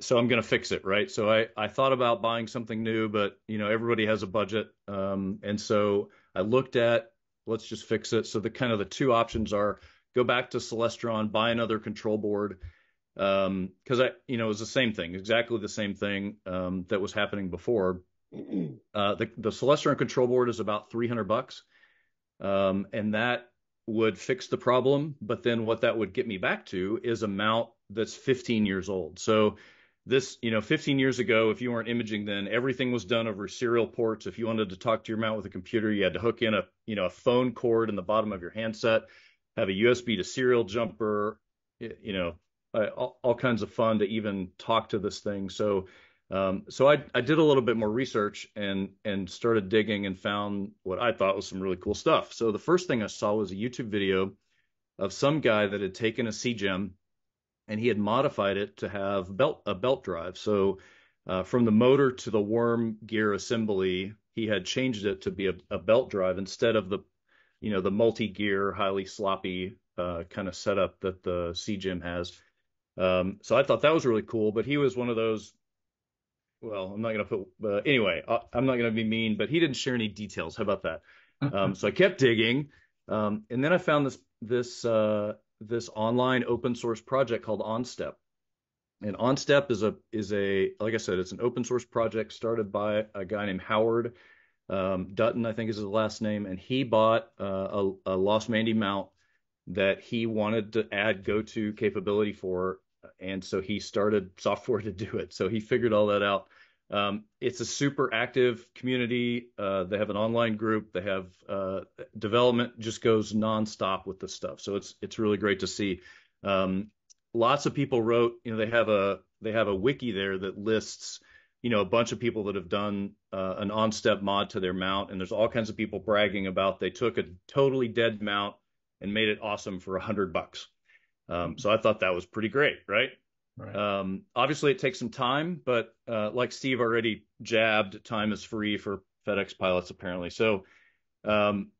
so I'm going to fix it, right? So I I thought about buying something new, but you know everybody has a budget, um, and so I looked at let's just fix it. So the kind of the two options are go back to Celestron, buy another control board, because um, I you know it was the same thing, exactly the same thing um, that was happening before [CLEARS THROAT] uh, the the Celestron control board is about 300 bucks, um, and that would fix the problem. But then what that would get me back to is a mount that's 15 years old. So this, you know, 15 years ago, if you weren't imaging then, everything was done over serial ports. If you wanted to talk to your mount with a computer, you had to hook in a, you know, a phone cord in the bottom of your handset, have a USB to serial jumper, you know, all, all kinds of fun to even talk to this thing. So um, so I, I did a little bit more research and and started digging and found what I thought was some really cool stuff. So the first thing I saw was a YouTube video of some guy that had taken a CGEM and he had modified it to have belt a belt drive. So uh, from the motor to the worm gear assembly, he had changed it to be a, a belt drive instead of the you know the multi-gear, highly sloppy uh, kind of setup that the CGEM has. Um, so I thought that was really cool. But he was one of those well, I'm not going to put, uh, anyway, I, am not going to be mean, but he didn't share any details. How about that? [LAUGHS] Um, so I kept digging. Um, and then I found this, this, uh, this online open source project called OnStep. And OnStep is a, is a, like I said, it's an open source project started by a guy named Howard um, Dutton, I think is his last name. And he bought uh, a, a Losmandy mount that he wanted to add go-to capability for and so he started software [LAUGHS] to do it. So he figured all that out. Um, it's a super active community. Uh, they have an online group. They have uh, development just goes nonstop with this stuff. So it's it's really great to see. Um, lots of people wrote. You know, they have a they have a wiki there that lists you know a bunch of people that have done uh, an OnStep mod to their mount, and there's all kinds of people bragging about they took a totally dead mount and made it awesome for a hundred bucks. Um, so I thought that was pretty great, right? Um, obviously, it takes some time, but uh, like Steve already jabbed, time is free for FedEx pilots apparently. So um,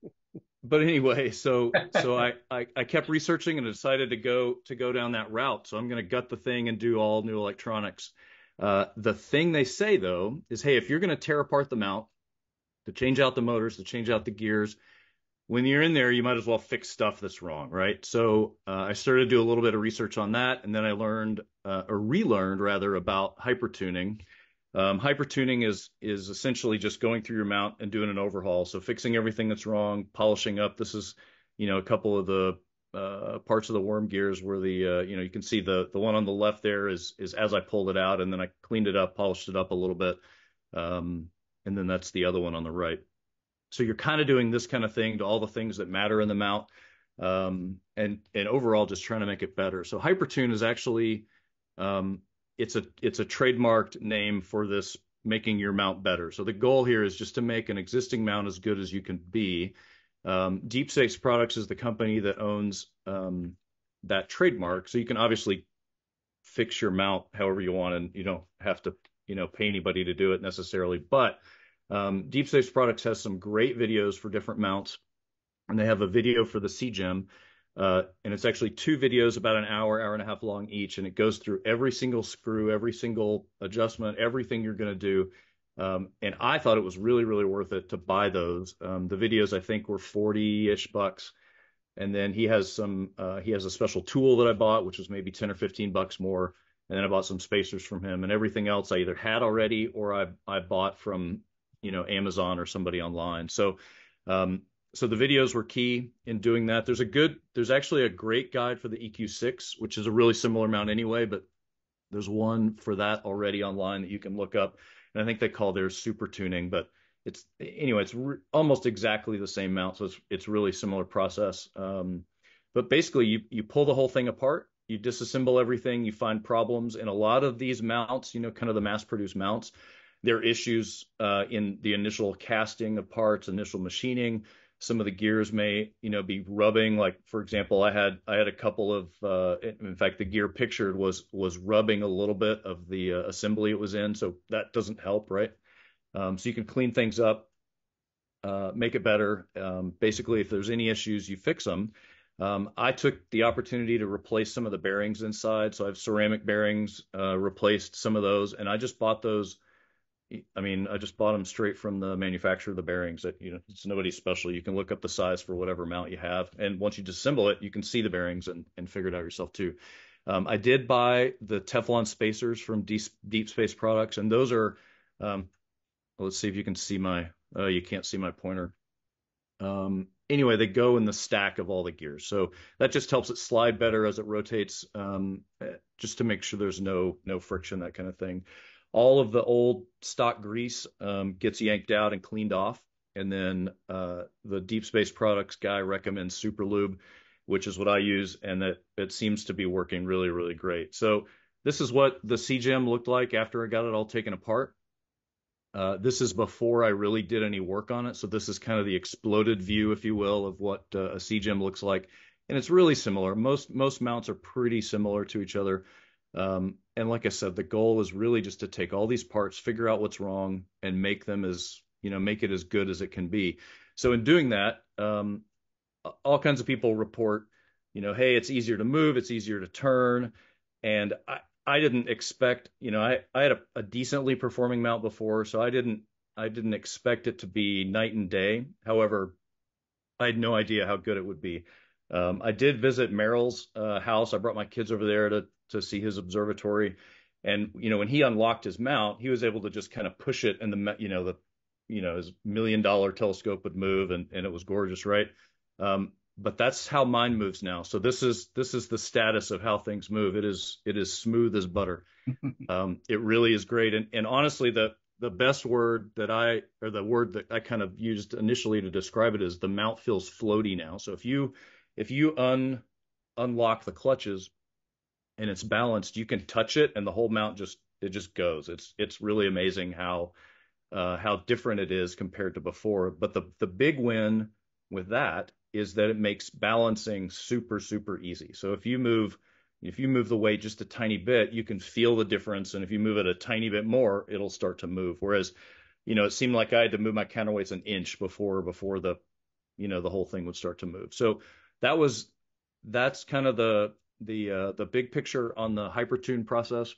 but anyway, so so I, I I kept researching and decided to go to go down that route. So I'm going to gut the thing and do all new electronics. Uh, the thing they say though is, hey, if you're going to tear apart the mount, to change out the motors, to change out the gears, when you're in there, you might as well fix stuff that's wrong, right? So uh, I started to do a little bit of research on that, and then I learned uh, or relearned rather about hypertuning. Um, hypertuning is is essentially just going through your mount and doing an overhaul, so fixing everything that's wrong, polishing up. This is, you know, a couple of the uh, parts of the worm gears where the uh, you know you can see the the one on the left there is is as I pulled it out, and then I cleaned it up, polished it up a little bit, um, and then that's the other one on the right. So you're kind of doing this kind of thing to all the things that matter in the mount, um, and and overall just trying to make it better. So Hypertune is actually um, it's a it's a trademarked name for this making your mount better. So the goal here is just to make an existing mount as good as you can be. Um, Deep Space Products is the company that owns um, that trademark, so you can obviously fix your mount however you want, and you don't have to you know pay anybody to do it necessarily, but um, Deep Space Products has some great videos for different mounts, and they have a video for the CGEM, uh, and it's actually two videos about an hour, hour and a half long each, and it goes through every single screw, every single adjustment, everything you're going to do. Um, and I thought it was really, really worth it to buy those. Um, the videos I think were 40-ish bucks. And then he has some, uh, he has a special tool that I bought, which was maybe 10 or 15 bucks more. And then I bought some spacers from him and everything else I either had already or I, I bought from you know Amazon or somebody online. So um, so the videos were key in doing that. There's a good there's actually a great guide for the EQ6, which is a really similar mount anyway, but there's one for that already online that you can look up, and I think they call theirs super tuning, but it's anyway it's re- almost exactly the same mount, so it's it's really similar process. Um, but basically, you you pull the whole thing apart, you disassemble everything, you find problems, and a lot of these mounts, you know, kind of the mass-produced mounts, there are issues uh, in the initial casting of parts, initial machining. Some of the gears may, you know, be rubbing. Like for example, I had I had a couple of, uh, in fact, the gear pictured was was rubbing a little bit of the uh, assembly it was in, so that doesn't help, right? Um, so you can clean things up, uh, make it better. Um, basically, if there's any issues, you fix them. Um, I took the opportunity to replace some of the bearings inside, so I have ceramic bearings, uh, replaced some of those, and I just bought those I mean, I just bought them straight from the manufacturer of the bearings. That you know, it's nobody special. You can look up the size for whatever mount you have, and once you disassemble it, you can see the bearings and, and figure it out yourself too. Um, I did buy the Teflon spacers from Deep, Deep Space Products, and those are. Um, let's see if you can see my. Uh, you can't see my pointer. Um, anyway, they go in the stack of all the gears, so that just helps it slide better as it rotates, um, eh, just to make sure there's no no friction, that kind of thing all of the old stock grease um, gets yanked out and cleaned off. And then uh, the Deep Space Products guy recommends Super Lube, which is what I use, and that it seems to be working really, really great. So this is what the CGEM looked like after I got it all taken apart. Uh, this is before I really did any work on it. So this is kind of the exploded view, if you will, of what uh, a CGEM looks like. And it's really similar. Most most mounts are pretty similar to each other. Um, and like I said, the goal is really just to take all these parts, figure out what's wrong, and make them as you know, make it as good as it can be. So in doing that, um, all kinds of people report, you know, hey, it's easier to move, it's easier to turn, and I, I didn't expect, you know, I, I had a, a decently performing mount before, so I didn't I didn't expect it to be night and day. However, I had no idea how good it would be. Um, I did visit Merrill's uh, house. I brought my kids over there to to see his observatory. And you know, when he unlocked his mount, he was able to just kind of push it, and the you know the you know his million dollar telescope would move, and and it was gorgeous, right? Um, but that's how mine moves now. So this is this is the status of how things move. It is it is smooth as butter. [LAUGHS] um, it really is great. And and honestly, the the best word that I or the word that I kind of used initially to describe it is the mount feels floaty now. So if you if you un unlock the clutches, and it's balanced, you can touch it and the whole mount just it just goes. It's it's really amazing how uh, how different it is compared to before. But the the big win with that is that it makes balancing super super easy. So if you move if you move the weight just a tiny bit, you can feel the difference, and if you move it a tiny bit more, it'll start to move. Whereas, you know, it seemed like I had to move my counterweights an inch before before the you know, the whole thing would start to move. So that was that's kind of the the uh, the big picture on the hypertune process.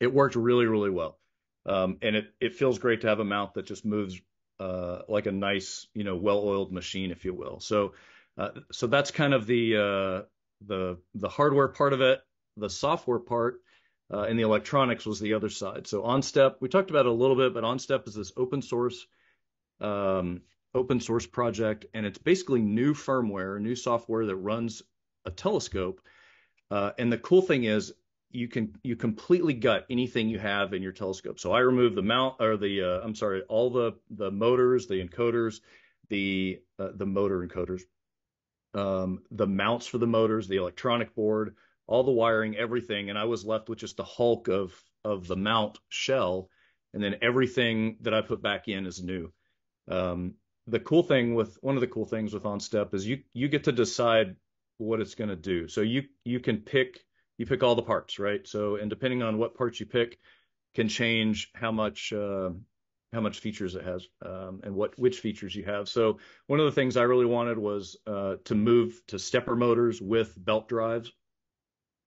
It worked really really well, um, and it it feels great to have a mount that just moves uh, like a nice you know well oiled machine, if you will. So uh, so that's kind of the uh, the the hardware part of it. The software part uh, and the electronics was the other side. So OnStep, we talked about it a little bit, but OnStep is this open source um, open source project, and it's basically new firmware, new software that runs a telescope. Uh, and the cool thing is you can you completely gut anything you have in your telescope. So I remove the mount or the uh, I'm sorry, all the the motors, the encoders, the uh, the motor encoders, um, the mounts for the motors, the electronic board, all the wiring, everything, and I was left with just the hulk of of the mount shell, and then everything that I put back in is new. Um, the cool thing with one of the cool things with OnStep is you you get to decide what it's going to do. So you you can pick you pick all the parts, right? So and depending on what parts you pick, can change how much uh, how much features it has um, and what which features you have. So one of the things I really wanted was uh, to move to stepper motors with belt drives.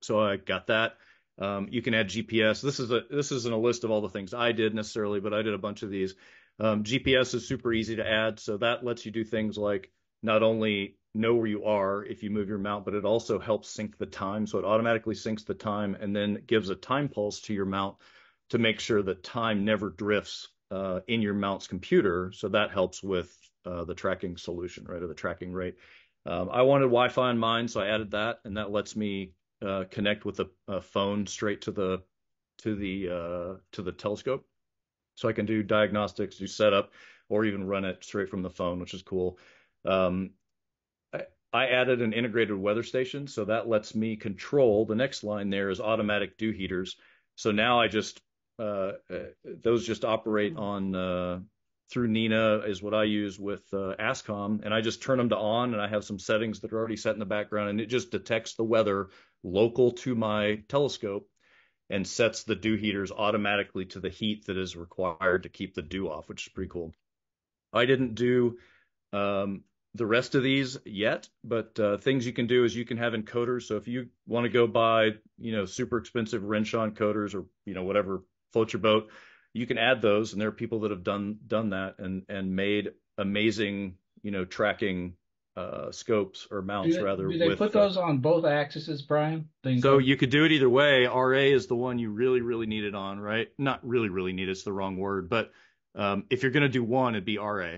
So I got that. Um, you can add GPS. This is a this isn't a list of all the things I did necessarily, but I did a bunch of these. Um, GPS is super easy to add, so that lets you do things like not only know where you are if you move your mount, but it also helps sync the time. So it automatically syncs the time and then gives a time pulse to your mount to make sure that time never drifts uh, in your mount's computer. So that helps with uh, the tracking solution, right, or the tracking rate. Um, I wanted Wi-Fi on mine, so I added that, and that lets me uh, connect with a, a, phone straight to the to the uh, to the telescope so I can do diagnostics, do setup, or even run it straight from the phone, which is cool. Um, I, added an integrated weather station, so that lets me control. The next line there is automatic dew heaters. So now I just uh, uh, those just operate on uh, through NINA is what I use with uh, ASCOM, and I just turn them to on, and I have some settings that are already set in the background, and it just detects the weather local to my telescope and sets the dew heaters automatically to the heat that is required to keep the dew off, which is pretty cool. I didn't do um, the rest of these yet, but uh, things you can do is you can have encoders. So if you want to go buy, you know, super expensive Renishaw encoders or you know whatever floats your boat, you can add those, and there are people that have done done that and and made amazing, you know, tracking uh, scopes or mounts do they, rather. Do they with, put those on both axes, Brian? So you could do it either way. RA is the one you really, really need it on, right? Not really, really need it's the wrong word, but um, if you're going to do one, it'd be RA.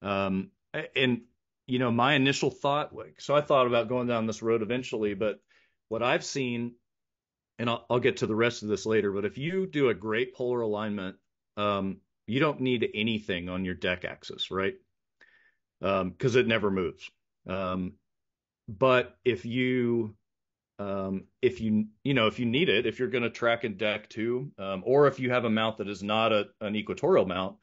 Um, and you know, my initial thought, so I thought about going down this road eventually, but what I've seen, and I'll, I'll get to the rest of this later, but if you do a great polar alignment, um, you don't need anything on your Dec axis, right? because um, it never moves. Um, but if you um, if you you know if you need it, if you're going to track and Dec too, um, or if you have a mount that is not a, an equatorial mount,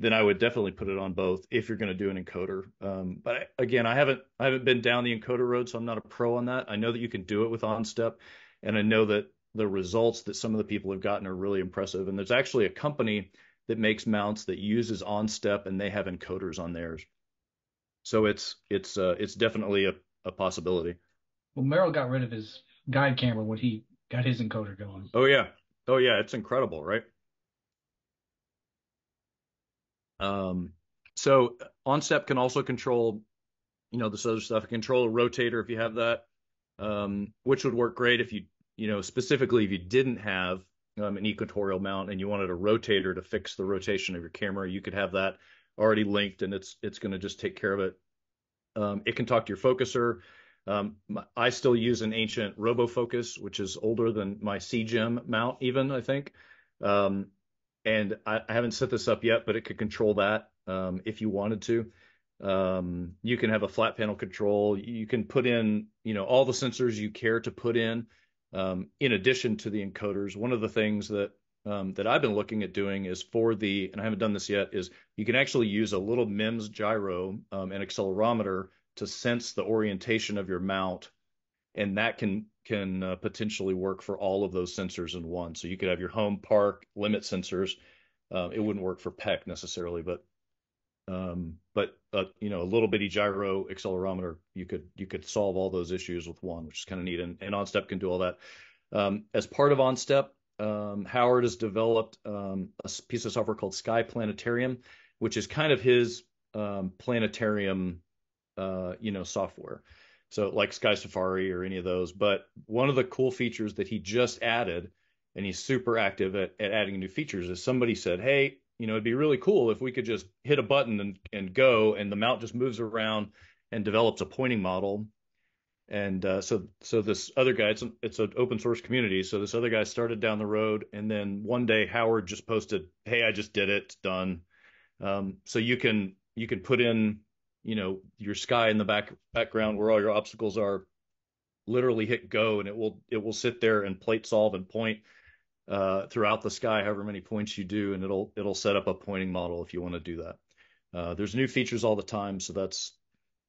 then I would definitely put it on both if you're going to do an encoder. Um, but again, I haven't I haven't been down the encoder road, so I'm not a pro on that. I know that you can do it with OnStep, and I know that the results that some of the people have gotten are really impressive. And there's actually a company that makes mounts that uses OnStep, and they have encoders on theirs. So it's it's uh, it's definitely a, a possibility. Well, Merrill got rid of his guide camera when he got his encoder going. Oh yeah, oh yeah, it's incredible, right? Um, so OnStep can also control, you know, this other stuff. Control a rotator if you have that, um, which would work great if you, you know, specifically if you didn't have um, an equatorial mount and you wanted a rotator to fix the rotation of your camera, you could have that already linked and it's it's going to just take care of it. Um, it can talk to your focuser. Um, I still use an ancient RoboFocus, which is older than my CGEM mount, even I think. Um, and I, I, haven't set this up yet, but it could control that um, if you wanted to. Um, you can have a flat panel control. You can put in, you know, all the sensors you care to put in, um, in addition to the encoders. One of the things that um, that I've been looking at doing is for the, and I haven't done this yet, is you can actually use a little MEMS gyro um, and accelerometer to sense the orientation of your mount, and that can can uh, potentially work for all of those sensors in one. So you could have your home park limit sensors. Uh, it wouldn't work for PEC necessarily, but Um, but uh, you know, a little bitty gyro accelerometer, you could you could solve all those issues with one, which is kind of neat. And, and OnStep can do all that. Um, as part of OnStep, um, Howard has developed um, a piece of software called Sky Planetarium, which is kind of his um, planetarium, uh, you know, software. So like Sky Safari or any of those. But one of the cool features that he just added, and he's super active at, at adding new features, is somebody said, hey, you know, it'd be really cool if we could just hit a button and, and go, and the mount just moves around and develops a pointing model. And uh, so, so this other guy, it's, it's an open source community. So this other guy started down the road, and then one day Howard just posted, "Hey, I just did it, it's done." Um, so you can you can put in, you know, your sky in the back background where all your obstacles are. Literally hit go, and it will it will sit there and plate solve and point uh, throughout the sky, however many points you do, and it'll it'll set up a pointing model if you want to do that. Uh, there's new features all the time, so that's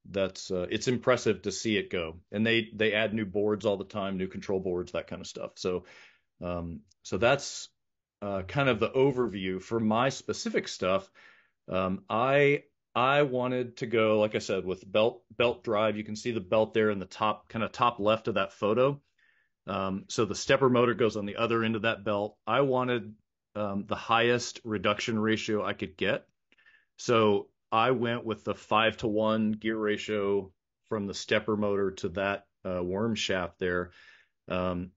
that's uh, it's impressive to see it go. And they they add new boards all the time, new control boards, that kind of stuff. So um, so that's uh, kind of the overview for my specific stuff. Um, I I wanted to go, like I said, with belt belt drive. You can see the belt there in the top, kind of top left of that photo. Um, so the stepper motor goes on the other end of that belt. I wanted um, the highest reduction ratio I could get. So I went with the five to one gear ratio from the stepper motor to that uh, worm shaft there. Um,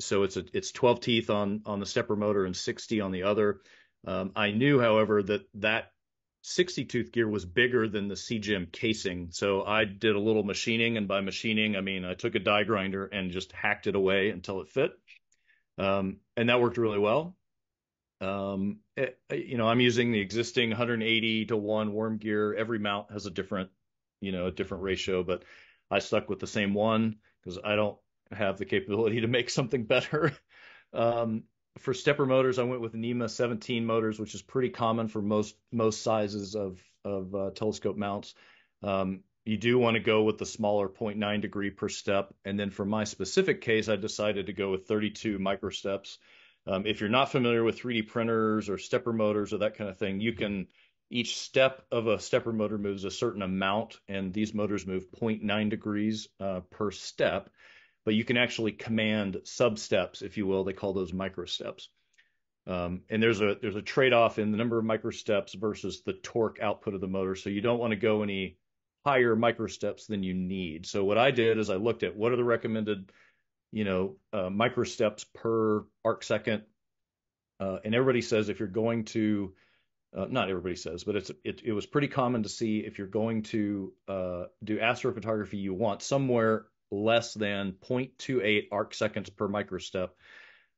so it's a, it's 12 teeth on on the stepper motor and 60 on the other. Um, I knew, however, that that 60 tooth gear was bigger than the CGEM casing. So I did a little machining. And by machining, I mean, I took a die grinder and just hacked it away until it fit. Um, and that worked really well. Um, it, you know, I'm using the existing 180 to 1 worm gear. Every mount has a different, you know, a different ratio, but I stuck with the same one because I don't have the capability to make something better. [LAUGHS] um, for stepper motors, I went with NEMA 17 motors, which is pretty common for most most sizes of of uh, telescope mounts. Um, you do want to go with the smaller 0.9 degree per step, and then for my specific case, I decided to go with 32 microsteps. Um, if you're not familiar with 3D printers or stepper motors or that kind of thing, you can each step of a stepper motor moves a certain amount, and these motors move 0.9 degrees uh, per step but you can actually command sub steps, if you will. They call those micro steps. Um, and there's a there's a trade-off in the number of micro steps versus the torque output of the motor. So you don't want to go any higher micro steps than you need. So what I did is I looked at what are the recommended, you know, uh, micro steps per arc second, uh, and everybody says if you're going to, uh, not everybody says, but it's it, it was pretty common to see if you're going to uh, do astrophotography, you want somewhere less than 0.28 arc seconds per microstep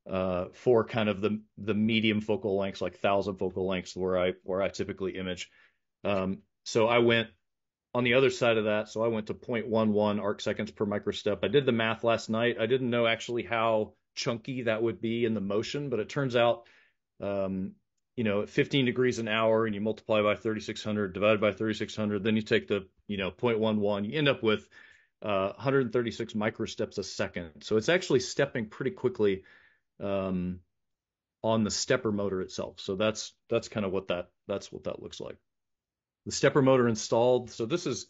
uh, for kind of the the medium focal lengths, like thousand focal lengths, where I where I typically image. Um, so I went on the other side of that. So I went to 0.11 arc seconds per microstep. I did the math last night. I didn't know actually how chunky that would be in the motion, but it turns out, um, you know, 15 degrees an hour and you multiply by 3600 divided by 3600, then you take the, you know, 0.11, you end up with uh, 136 microsteps a second. So it's actually stepping pretty quickly um, on the stepper motor itself. So that's that's kind of what that that's what that looks like. The stepper motor installed. So this is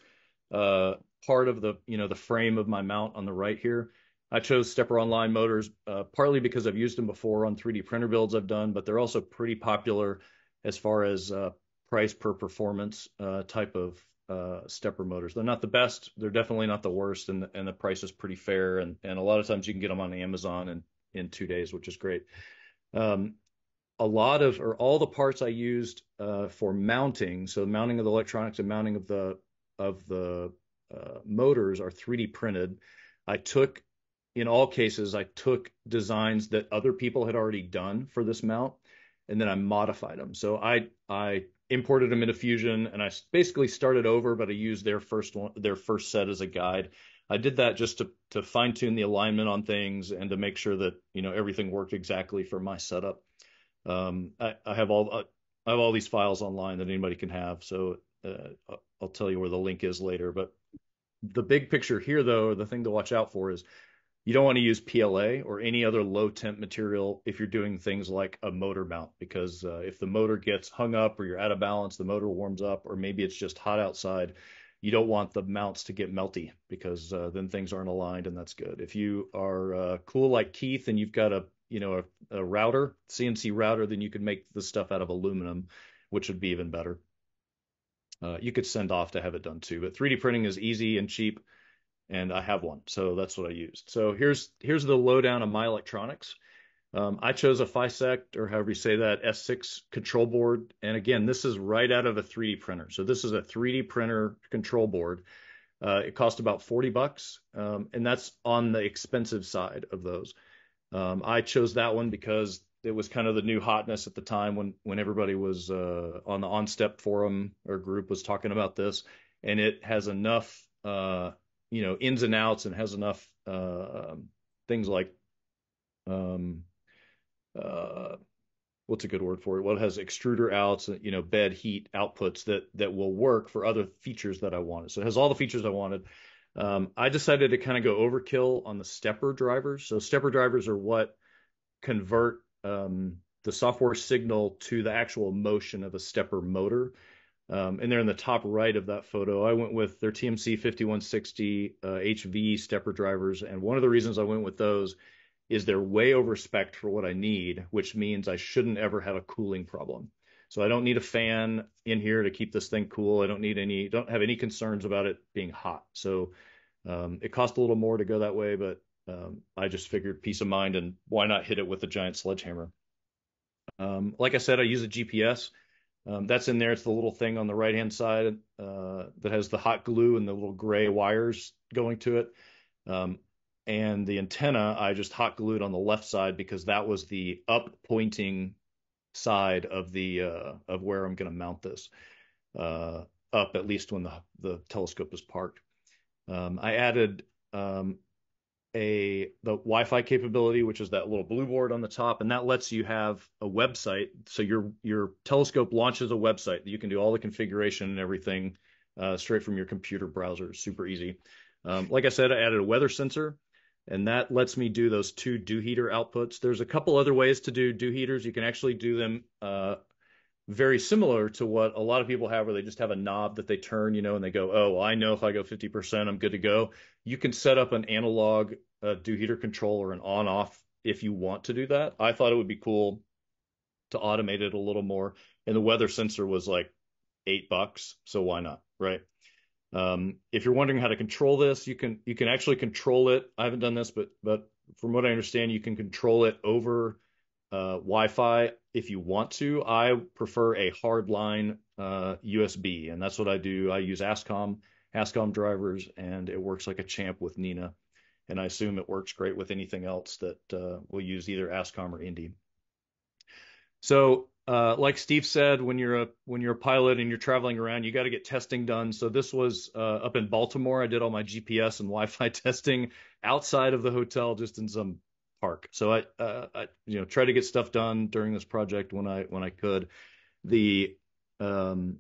uh, part of the you know the frame of my mount on the right here. I chose Stepper Online motors uh, partly because I've used them before on 3D printer builds I've done, but they're also pretty popular as far as uh, price per performance uh, type of uh, stepper motors. They're not the best. They're definitely not the worst, and and the price is pretty fair. And and a lot of times you can get them on Amazon in in two days, which is great. Um, a lot of or all the parts I used uh, for mounting, so mounting of the electronics and mounting of the of the uh, motors are 3D printed. I took in all cases I took designs that other people had already done for this mount, and then I modified them. So I I imported them into Fusion, and I basically started over, but I used their first one, their first set as a guide. I did that just to to fine tune the alignment on things and to make sure that you know everything worked exactly for my setup. Um, I, I, have all I have all these files online that anybody can have, so uh, I'll tell you where the link is later. But the big picture here, though, the thing to watch out for is You don't want to use PLA or any other low temp material if you're doing things like a motor mount, because uh, if the motor gets hung up or you're out of balance, the motor warms up, or maybe it's just hot outside, you don't want the mounts to get melty because uh, then things aren't aligned and that's good. If you are uh, cool like Keith and you've got a you know a, a router, CNC router, then you could make the stuff out of aluminum, which would be even better. Uh, you could send off to have it done too, but 3D printing is easy and cheap and I have one. So that's what I used. So here's here's the lowdown of my electronics. Um, I chose a FYSETC or however you say that S6 control board. And again, this is right out of a 3D printer. So this is a 3D printer control board. Uh, it cost about 40 bucks, um, and that's on the expensive side of those. Um, I chose that one because it was kind of the new hotness at the time when when everybody was uh, on the OnStep forum or group was talking about this, and it has enough uh, you know ins and outs and has enough uh, things like um, uh, what's a good word for it? Well, it has extruder outs, and you know, bed heat outputs that that will work for other features that I wanted. So it has all the features I wanted. Um, I decided to kind of go overkill on the stepper drivers. So stepper drivers are what convert um, the software signal to the actual motion of a stepper motor. Um, and they're in the top right of that photo. I went with their TMC 5160 uh, HV stepper drivers. And one of the reasons I went with those is they're way over spec for what I need, which means I shouldn't ever have a cooling problem. So I don't need a fan in here to keep this thing cool. I don't need any, don't have any concerns about it being hot. So um, it cost a little more to go that way, but um, I just figured peace of mind and why not hit it with a giant sledgehammer. Um, like I said, I use a GPS. Um, that's in there. It's the little thing on the right hand side uh, that has the hot glue and the little gray wires going to it. Um, and the antenna I just hot glued on the left side because that was the up pointing side of the uh, of where I'm going to mount this uh, up at least when the the telescope is parked. Um, I added um, a the Wi-Fi capability, which is that little blue board on the top, and that lets you have a website. So your your telescope launches a website that you can do all the configuration and everything uh, straight from your computer browser. Super easy. Um, like I said, I added a weather sensor and that lets me do those two dew heater outputs. There's a couple other ways to do dew heaters. You can actually do them uh, very similar to what a lot of people have, where they just have a knob that they turn, you know, and they go, oh, I know if I go 50%, I'm good to go. You can set up an analog uh, dew heater controller and on off if you want to do that. I thought it would be cool to automate it a little more. And the weather sensor was like eight bucks, so why not, right? Um, if you're wondering how to control this, you can you can actually control it. I haven't done this, but but from what I understand, you can control it over uh, Wi-Fi if you want to. I prefer a hardline uh, USB, and that's what I do. I use ASCOM ASCOM drivers, and it works like a champ with NINA. And I assume it works great with anything else that uh, will use either ASCOM or INDI. So uh, like Steve said, when you're a when you're a pilot and you're traveling around, you got to get testing done. So this was uh, up in Baltimore. I did all my GPS and [LAUGHS] Wi-Fi testing outside of the hotel, just in some park. So I, uh, I you know try to get stuff done during this project when I when I could. The um,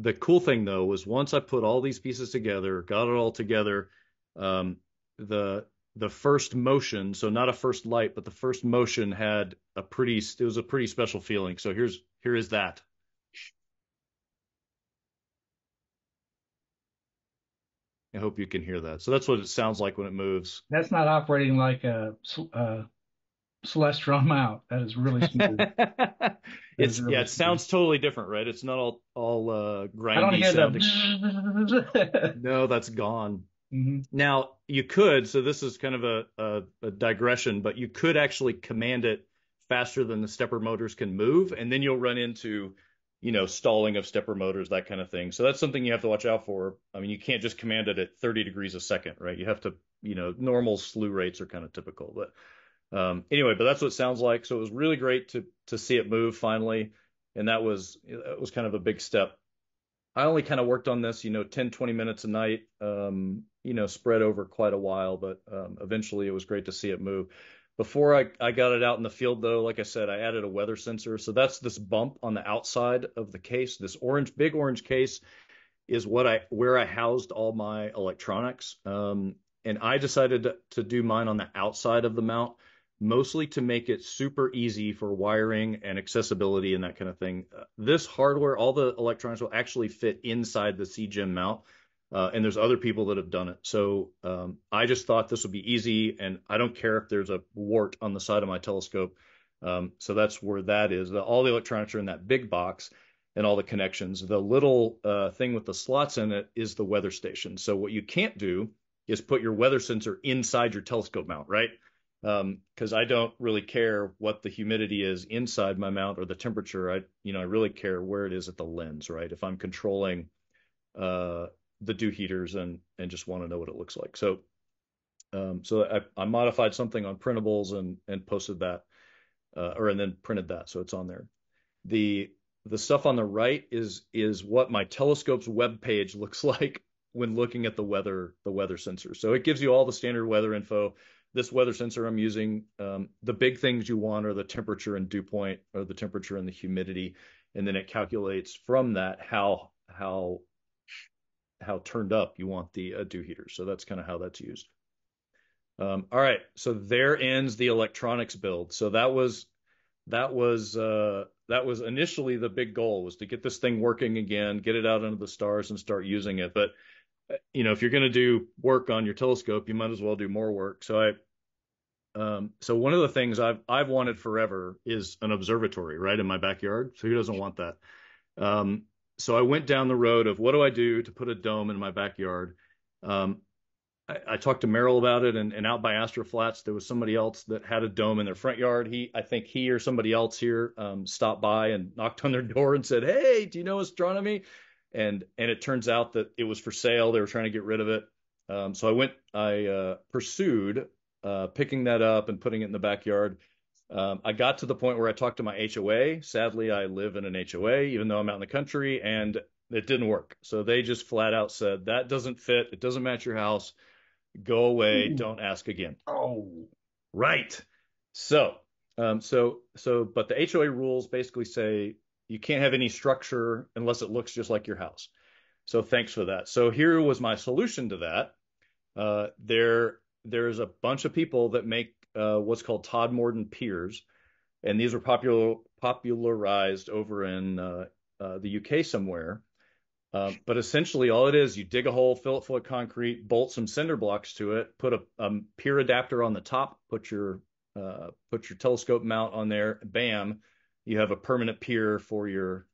the cool thing though was once I put all these pieces together, got it all together, um, the the first motion, so not a first light, but the first motion had a pretty it was a pretty special feeling. So here's here is that. I hope you can hear that. So that's what it sounds like when it moves. That's not operating like a, a Celestron mount. That is really smooth. [LAUGHS] it's really yeah, it smooth. sounds totally different, right? It's not all all uh, grindy I don't hear sounding. [LAUGHS] That. no, that's gone. Mm-hmm. Now you could, so this is kind of a, a, a, digression, but you could actually command it faster than the stepper motors can move, and then you'll run into, you know, stalling of stepper motors, that kind of thing. So that's something you have to watch out for. I mean, you can't just command it at 30 degrees a second, right? You have to, you know, normal slew rates are kind of typical, but um, anyway, but that's what it sounds like. So it was really great to to see it move finally, and that was it was kind of a big step. I only kind of worked on this, you know, 10, 20 minutes a night. Um, you know, spread over quite a while, but um, eventually it was great to see it move. Before I, I got it out in the field, though, like I said, I added a weather sensor. So that's this bump on the outside of the case. This orange, big orange case is what I where I housed all my electronics. Um, and I decided to, to do mine on the outside of the mount, mostly to make it super easy for wiring and accessibility and that kind of thing. Uh, this hardware, all the electronics will actually fit inside the CGEM mount. Uh, and there's other people that have done it. So um, I just thought this would be easy, and I don't care if there's a wart on the side of my telescope. Um, so that's where that is. The, all the electronics are in that big box and all the connections. The little uh, thing with the slots in it is the weather station. So what you can't do is put your weather sensor inside your telescope mount, right? Because um, I don't really care what the humidity is inside my mount or the temperature. I, you know, I really care where it is at the lens, right? If I'm controlling uh, the dew heaters and and just want to know what it looks like. So, um, so I, I modified something on printables and and posted that, uh, or and then printed that, so it's on there. The the stuff on the right is is what my telescope's web page looks [LAUGHS] like when looking at the weather the weather sensor. So it gives you all the standard weather info. This weather sensor I'm using, um, the big things you want are the temperature and dew point, or the temperature and the humidity, and then it calculates from that how how how turned up you want the uh, dew heater. So that's kind of how that's used. Um, all right, so there ends the electronics build. So that was that was uh, that was initially the big goal was to get this thing working again, get it out into the stars, and start using it. But you know, if you're going to do work on your telescope, you might as well do more work. So I, um, so one of the things I've I've wanted forever is an observatory right in my backyard. So who doesn't want that? Um, so I went down the road of what do I do to put a dome in my backyard. Um, I, I, talked to Merrill about it, and, and out by Astor Flats there was somebody else that had a dome in their front yard. He, I think he or somebody else here um, stopped by and [LAUGHS] knocked on their door and said, "Hey, do you know astronomy?" and and it turns out that it was for sale. They were trying to get rid of it. Um, so I went, I uh, pursued uh, picking that up and putting it in the backyard. Um, I got to the point where I talked to my HOA. Sadly, I live in an HOA, even though I'm out in the country, and it didn't work. So they just flat out said that doesn't fit. It doesn't match your house. Go away. Ooh. Don't ask again. Oh, right. So, um, so, so, but the HOA rules basically say you can't have any structure unless it looks just like your house. So thanks for that. So here was my solution to that. Uh, there, there's a bunch of people that make uh, what's called Todmorden piers, and these were popular popularized over in uh, uh the UK somewhere. Uh, but essentially, all it is, you dig a hole, fill it full of concrete, bolt some cinder blocks to it, put a, a pier adapter on the top, put your uh, put your telescope mount on there, bam, you have a permanent pier for your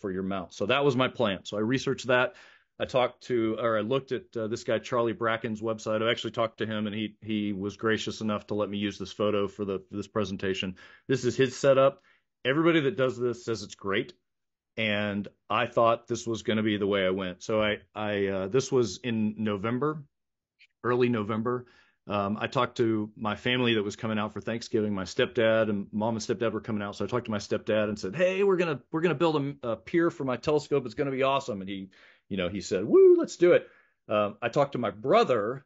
for your mount. So that was my plan. So I researched that. I talked to, or I looked at uh, this guy Charlie Bracken's website. I actually talked to him, and he he was gracious enough to let me use this photo for the for this presentation. This is his setup. Everybody that does this says it's great, and I thought this was going to be the way I went. So I I uh, this was in November, early November. Um, I talked to my family that was coming out for Thanksgiving. My stepdad and mom and stepdad were coming out, so I talked to my stepdad and said, "Hey, we're gonna we're gonna build a, a pier for my telescope. It's gonna be awesome." And he, you know, he said, "Woo, let's do it." Um, I talked to my brother.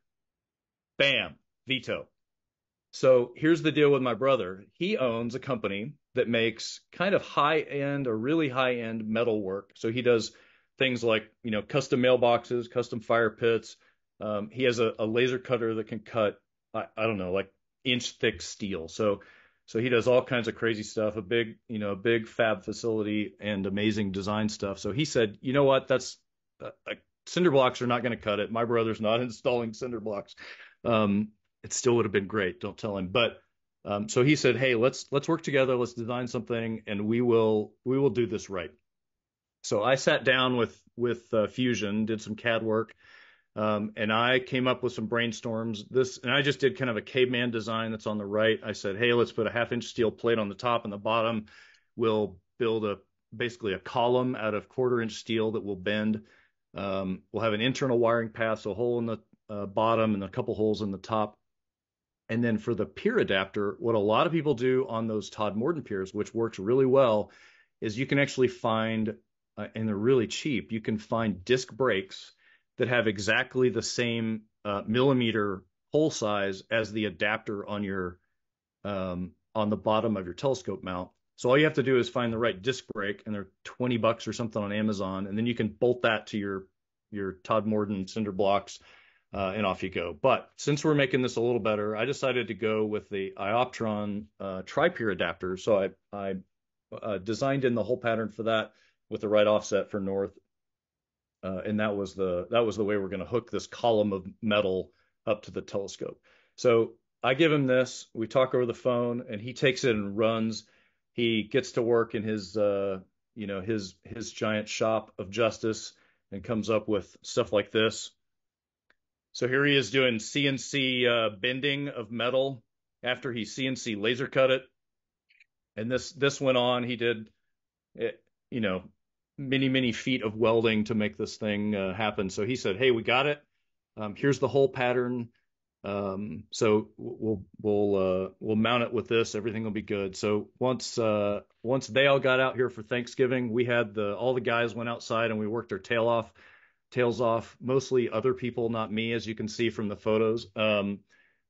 Bam, veto. So here's the deal with my brother. He owns a company that makes kind of high end or really high end metal work. So he does things like you know custom mailboxes, custom fire pits um, he has a, a, laser cutter that can cut, I, I, don't know, like inch thick steel. So, so he does all kinds of crazy stuff. A big, you know, a big fab facility and amazing design stuff. So he said, you know what? That's uh, cinder blocks are not going to cut it. My brother's not [LAUGHS] installing cinder blocks. Um, it still would have been great. Don't tell him. But um, so he said, hey, let's let's work together. Let's design something, and we will we will do this right. So I sat down with with uh, Fusion, did some CAD work um, and I came up with some brainstorms. This, and I just did kind of a caveman design that's on the right. I said, hey, let's put a half inch steel plate on the top and the bottom. We'll build a basically a column out of quarter inch steel that will bend. Um, we'll have an internal wiring path, so a hole in the uh, bottom and a couple holes in the top. And then for the pier adapter, what a lot of people do on those Todmorden piers, which works really well, is you can actually find, uh, and they're really cheap, you can find disc brakes that have exactly the same uh, millimeter hole size as the adapter on your um, on the bottom of your telescope mount. So all you have to do is find the right disc brake, and they're 20 bucks or something on Amazon, and then you can bolt that to your your Todmorden cinder blocks. uh, and off you go. But since we're making this a little better, I decided to go with the Ioptron uh, tri-pier adapter. So I, I uh, designed in the whole pattern for that with the right offset for north. Uh, and that was the that was the way we're going to hook this column of metal up to the telescope. So I give him this. We talk over the phone, and he takes it and runs. He gets to work in his uh, you know his his giant shop of justice and comes up with stuff like this. So here he is doing CNC uh, bending of metal after he CNC laser cut it. And this this went on. He did, it, eh, you know, many many feet of welding to make this thing uh, happen. So he said, "Hey, we got it. Um, here's the whole pattern. Um, so we'll we'll uh, we'll mount it with this. Everything will be good." So once uh, once they all got out here for Thanksgiving, we had the all the guys went outside and we worked their tail off tails off. Mostly other people, not me, as you can see from the photos. Um,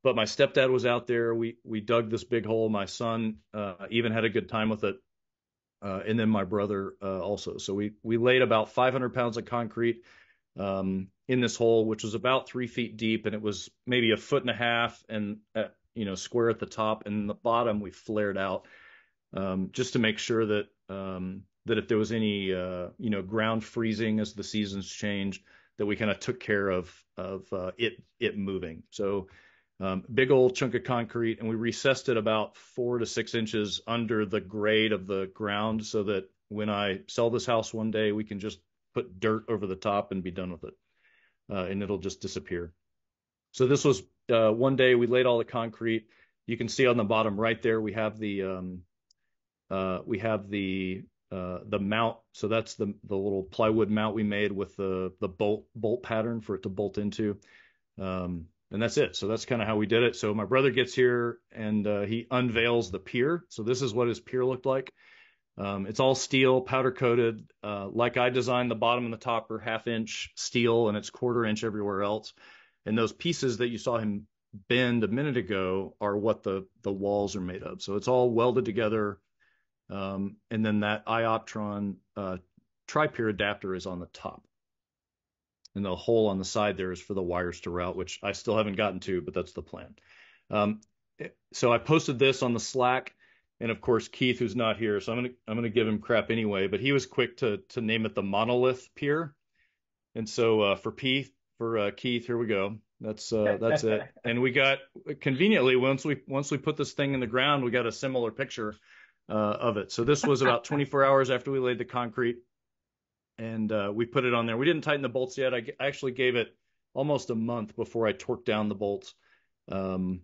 but my stepdad was out there. We we dug this big hole. My son uh, even had a good time with it, uh, and then my brother uh, also. So we we laid about 500 pounds of concrete um, in this hole, which was about three feet deep, and it was maybe a foot and a half and uh, you know square at the top, and the bottom we flared out um, just to make sure that um, that if there was any uh, you know ground freezing as the seasons changed, that we kind of took care of of uh, it it moving. So um, big old chunk of concrete, and we recessed it about four to six inches under the grade of the ground, so that when I sell this house one day, we can just put dirt over the top and be done with it, uh, and it'll just disappear. So this was uh, one day we laid all the concrete. You can see on the bottom right there we have the um, uh, we have the uh, the mount. So that's the the little plywood mount we made with the the bolt bolt pattern for it to bolt into. Um, and that's it. So that's kind of how we did it. So my brother gets here and uh, he unveils the pier. So this is what his pier looked like. Um, it's all steel, powder coated, uh, like I designed. The bottom and the top are half inch steel, and it's quarter inch everywhere else. And those pieces that you saw him bend a minute ago are what the the walls are made of. So it's all welded together um, and then that Ioptron uh, tri-pier adapter is on the top. And the hole on the side there is for the wires to route, which I still haven't gotten to, but that's the plan. Um, so I posted this on the Slack, and of course Keith, who's not here, so I'm gonna I'm gonna give him crap anyway. But he was quick to to name it the monolith pier, and so uh, for Keith, for uh, Keith, here we go. That's uh, that's it. [LAUGHS] And we got conveniently once we once we put this thing in the ground, we got a similar picture uh, of it. So this was about [LAUGHS] 24 hours after we laid the concrete, and uh, we put it on there. We didn't tighten the bolts yet. I, actually gave it almost a month before I torqued down the bolts. Um,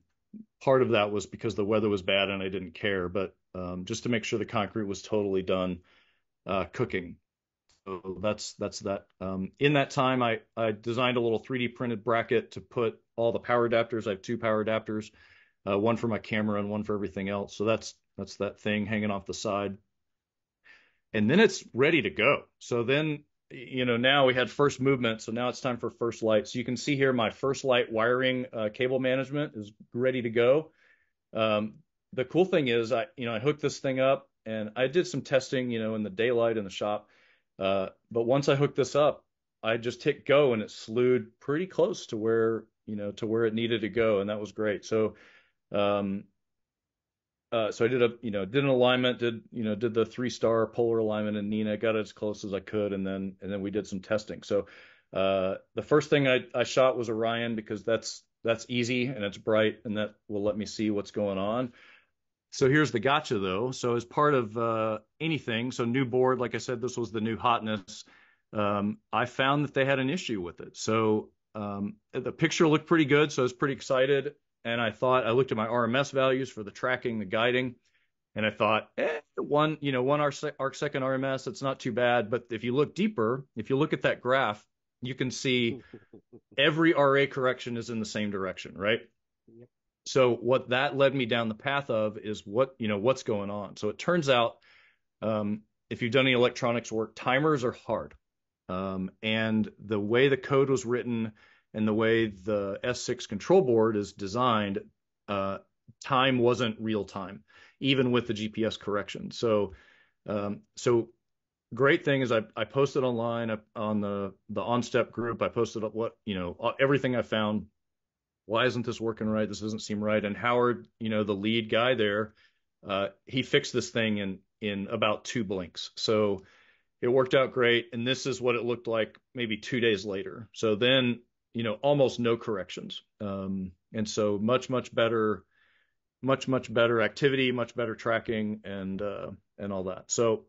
part of that was because the weather was bad and I didn't care, but um, just to make sure the concrete was totally done uh, cooking. So that's that's that. Um, in that time, I I designed a little 3D printed bracket to put all the power adapters. I have two power adapters, uh, one for my camera and one for everything else. So that's that's that thing hanging off the side. And then it's ready to go. So then, you know, now we had first movement. So now it's time for first light. So you can see here my first light wiring uh, cable management is ready to go. Um, the cool thing is I, you know, I hooked this thing up and I did some testing, you know, in the daylight in the shop. Uh, but once I hooked this up, I just hit go and it slewed pretty close to where, you know, to where it needed to go. And that was great. So, um, uh, so I did a, you know, did an alignment, did, you know, did the three star polar alignment in NINA, got it as close as I could. And then, and then we did some testing. So, uh, the first thing I, I shot was Orion because that's, that's easy and it's bright and that will let me see what's going on. So here's the gotcha though. So as part of, uh, anything, so new board, like I said, this was the new hotness. Um, I found that they had an issue with it. So, um, the picture looked pretty good. So I was pretty excited and I thought I looked at my RMS values for the tracking, the guiding, and I thought, eh, one, you know, one arc, arc second RMS, it's not too bad. But if you look deeper, if you look at that graph, you can see [LAUGHS] every RA correction is in the same direction, right? Yep. So what that led me down the path of is what, you know, what's going on. So it turns out, um, if you've done any electronics work, timers are hard. Um, and the way the code was written, and the way the S6 control board is designed, uh, time wasn't real time, even with the GPS correction. So, um, so great thing is I, I posted online on the the OnStep group. I posted what you know everything I found. Why isn't this working right? This doesn't seem right. And Howard, you know, the lead guy there, uh, he fixed this thing in in about two blinks. So it worked out great. And this is what it looked like maybe two days later. So then, you know, almost no corrections. Um, and so much much better, much much better activity, much better tracking, and uh, and all that. So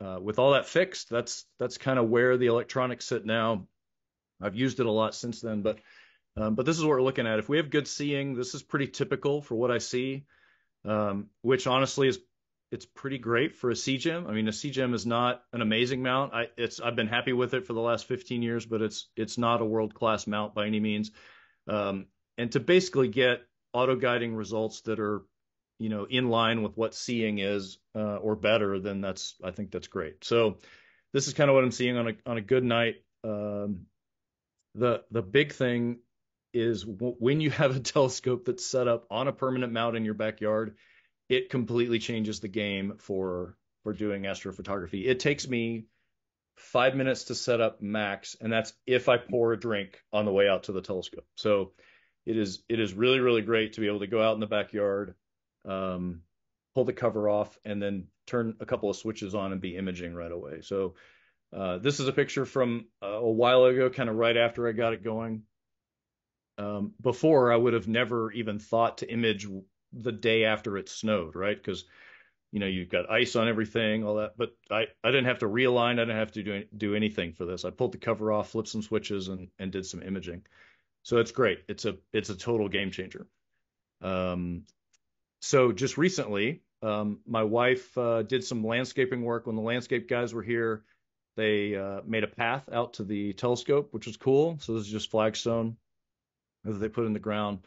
uh, with all that fixed, that's that's kind of where the electronics sit now. I've used it a lot since then, but um, but this is what we're looking at. If we have good seeing, this is pretty typical for what I see, um, which honestly is it's pretty great for a CGEM. I mean, a CGEM is not an amazing mount. I it's I've been happy with it for the last 15 years, but it's it's not a world class mount by any means. Um, and to basically get auto guiding results that are you know in line with what seeing is uh, or better, then that's I think that's great. So this is kind of what I'm seeing on a on a good night. Um, the the big thing is when you have a [LAUGHS] telescope that's set up on a permanent mount in your backyard, it completely changes the game for for doing astrophotography. It takes me five minutes to set up max, and that's if I pour a drink on the way out to the telescope. So it is it is really really great to be able to go out in the backyard um, pull the cover off, and then turn a couple of switches on and be imaging right away. So uh, this is a picture from uh, a while ago, kind of right after I got it going. Um, before, I would have never even thought to image the day after it snowed, right? Because you know you've got ice on everything, all that. But I, I didn't have to realign. I didn't have to do do anything for this. I pulled the cover off, flipped some switches, and and did some imaging. So it's great. It's a it's a total game changer. Um, so just recently, um, my wife uh, did some landscaping work when the landscape guys were here. They uh, made a path out to the telescope, which was cool. So this is just flagstone that they put in the ground,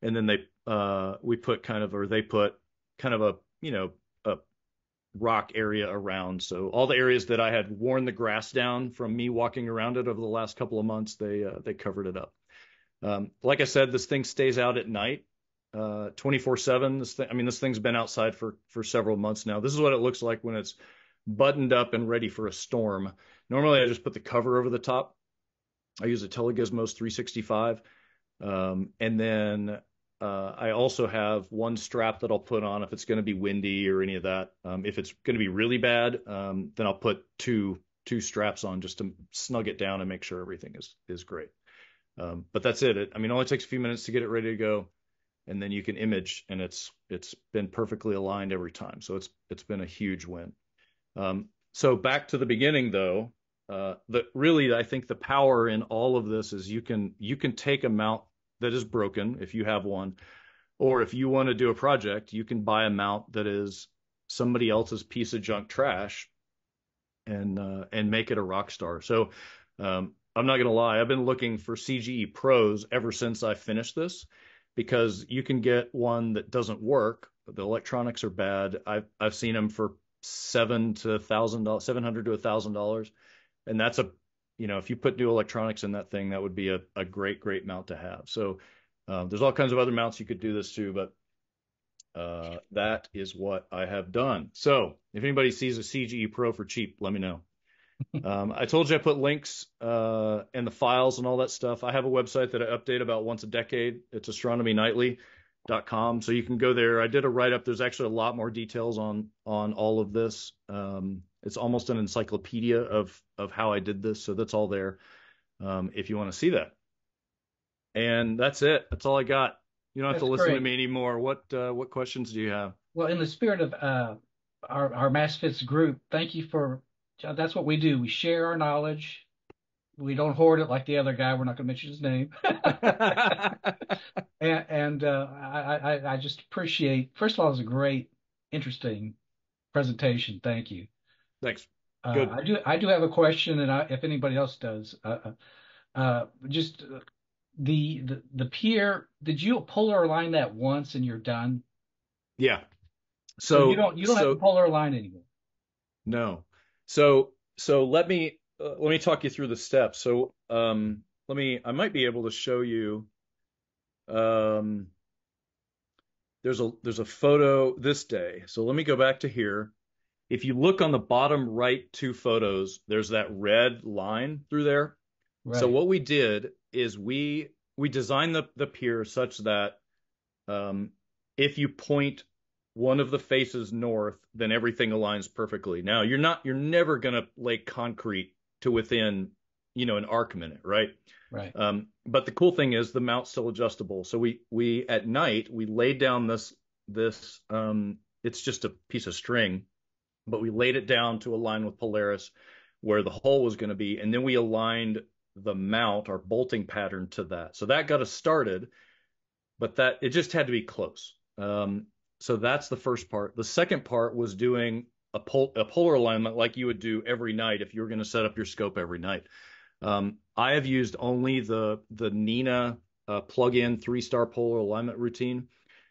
and then they uh, we put kind of or they put kind of a you know a rock area around. So all the areas that I had worn the grass down from me walking around it over the last couple of months, they uh, they covered it up. Um, like I said, this thing stays out at night uh, 24 seven. This thing, I mean, this thing's been outside for, for several months now. This is what it looks like when it's buttoned up and ready for a storm. Normally I just put the cover over the top. I use a Telegizmos 365. Um, and then, uh, I also have one strap that I'll put on if it's going to be windy or any of that. Um, if it's going to be really bad, um, then I'll put two, two straps on just to snug it down and make sure everything is, is great. Um, but that's it. it. I mean, it only takes a few minutes to get it ready to go and then you can image and it's it's been perfectly aligned every time. So it's it's been a huge win. Um, so back to the beginning though, uh, the really I think the power in all of this is you can you can take a mount that is broken if you have one, or if you want to do a project, you can buy a mount that is somebody else's piece of junk trash and uh, and make it a rock star. So um, I'm not gonna lie, I've been looking for CGE pros ever since I finished this because you can get one that doesn't work. The electronics are bad. I've I've seen them for seven to thousand dollars, seven hundred to a thousand dollars, and that's a you know if you put new electronics in that thing, that would be a, a great great mount to have. So uh, there's all kinds of other mounts you could do this to, but uh, that is what I have done. So if anybody sees a CGE Pro for cheap, let me know [LAUGHS] um, I told you I put links uh, and the files and all that stuff. I have a website that I update about once a decade. It's astronomynightly.com. So you can go there. I did a write up. There's actually a lot more details on on all of this. Um, it's almost an encyclopedia of of how I did this. So that's all there um, if you want to see that. And that's it. That's all I got. You don't have that's to listen great. to me anymore. What uh, what questions do you have? Well, in the spirit of uh, our our Massfits group, thank you for that's what we do. We share our knowledge. We don't hoard it like the other guy. We're not going to mention his name. [LAUGHS] and, and uh, I, I, I just appreciate. First of all, it was a great, interesting presentation. Thank you. Thanks. Uh, Good. I do. I do have a question, and I, if anybody else does, uh, uh, uh just the, the the pier. Did you polar align that once and you're done? Yeah. So, so you don't you don't so, have to polar align anymore. No. So so let me uh, let me talk you through the steps. So um, let me I might be able to show you. Um, there's a there's a photo this day. So let me go back to here. if you look on the bottom right two photos, there's that red line through there. Right. So what we did is we we designed the the pier such that um, if you point one of the faces north, then everything aligns perfectly. Now you're not you're never gonna lay concrete to within you know an arc minute, right? Right. Um, but the cool thing is the mount's still adjustable. So we we at night we laid down this this um, it's just a piece of string, but we laid it down to align with Polaris where the hole was going to be, and then we aligned the mount our bolting pattern to that. So that got us started, but that it just had to be close. Um, so that's the first part. The second part was doing a, pol- a polar alignment like you would do every night if you were going to set up your scope every night. Um, I have used only the the NINA uh, plug-in three-star polar alignment routine,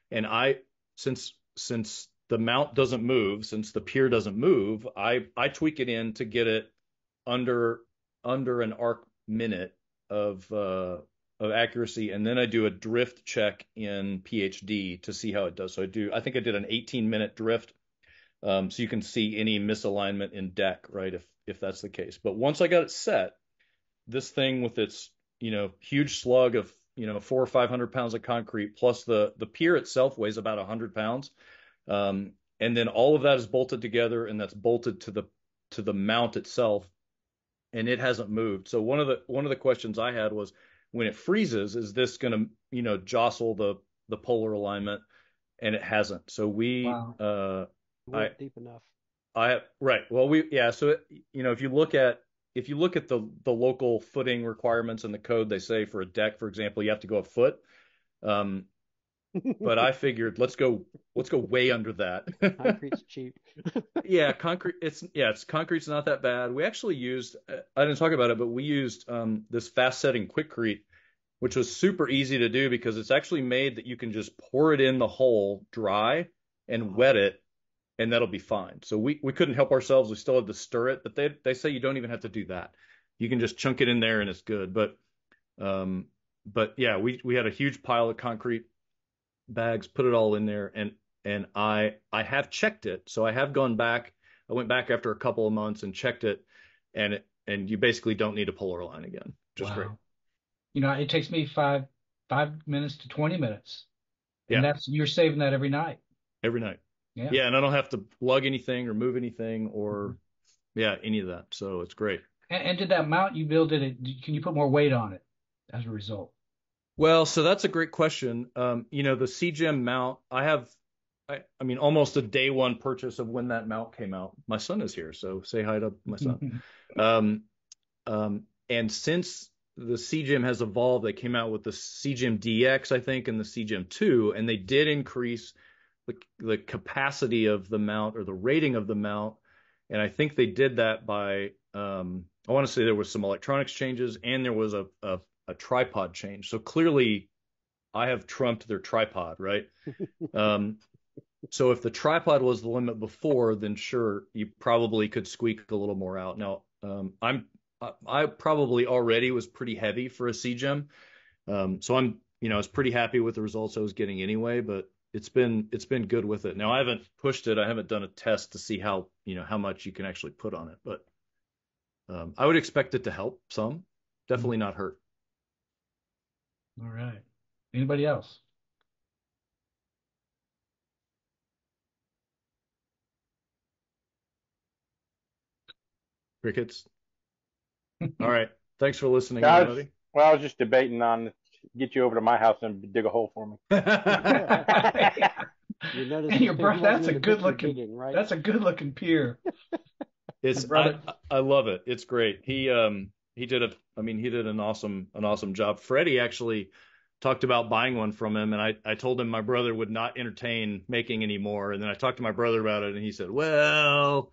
and I since since the mount doesn't move, since the pier doesn't move, I I tweak it in to get it under under an arc minute of uh, of accuracy, and then I do a drift check in PHD to see how it does. So I do I think I did an 18 minute drift, um, so you can see any misalignment in Dec, right? If if that's the case. But once I got it set, this thing with its you know huge slug of you know four or five hundred pounds of concrete plus the the pier itself weighs about a hundred pounds um, and then all of that is bolted together and that's bolted to the to the mount itself and it hasn't moved so one of the one of the questions i had was when it freezes is this going to you know jostle the the polar alignment and it hasn't so we Wow. uh I- deep enough. I right. Well, we yeah. So it, you know, if you look at if you look at the the local footing requirements in the code, they say for a deck, for example, you have to go a foot. Um, [LAUGHS] but I figured let's go let's go way under that. Concrete's cheap. [LAUGHS] yeah, concrete. It's yeah, it's concrete's not that bad. We actually used I didn't talk about it, but we used um, this fast setting Quikrete, which was super easy to do because it's actually made that you can just pour it in the hole dry and wet it, and that'll be fine. So we we couldn't help ourselves. We still had to stir it, but they they say you don't even have to do that. You can just chunk it in there and it's good. But um, but yeah, we we had a huge pile of concrete bags, put it all in there, and and I I have checked it. So I have gone back. I went back after a couple of months and checked it, and it, and you basically don't need a polar line again. Just Wow. great. You know, it takes me five five minutes to 20 minutes. And Yeah. that's you're saving that every night. Every night. Yeah. Yeah, and I don't have to lug anything or move anything or yeah, any of that. So it's great. And, and did that mount you build it, can you put more weight on it as a result? Well, so that's a great question. Um, you know, the CGEM mount, I have, I, I mean, almost a day one purchase of when that mount came out. My son is here, so say hi to my son. Um, um, and since the CGEM has evolved, they came out with the CGEM DX, I think, and the CGEM 2, and they did increase the, the capacity of the mount or the rating of the mount. And I think they did that by, um, I want to say there was some electronics changes and there was a, a, a tripod change. So clearly I have trumped their tripod, right? [LAUGHS] um, so if the tripod was the limit before, then sure, you probably could squeak a little more out. Now, um, I'm I, probably already was pretty heavy for a CGEM, um, so I'm you know I was pretty happy with the results I was getting anyway. But it's been it's been good with it. Now I haven't pushed it. I haven't done a test to see how you know how much you can actually put on it, but um, I would expect it to help some. Definitely not hurt. All right. Anybody else? Crickets. [LAUGHS] All right. Thanks for listening, Guys, everybody. well, I was just debating on get you over to my house and dig a hole for me. [LAUGHS] You notice And your it bro- wasn't that's a good looking digging, right? that's a good looking pier. [LAUGHS] It's I, I love it. It's great. He um he did a I mean he did an awesome an awesome job. Freddie actually talked about buying one from him and I I told him my brother would not entertain making any more and then I talked to my brother about it and he said, "Well,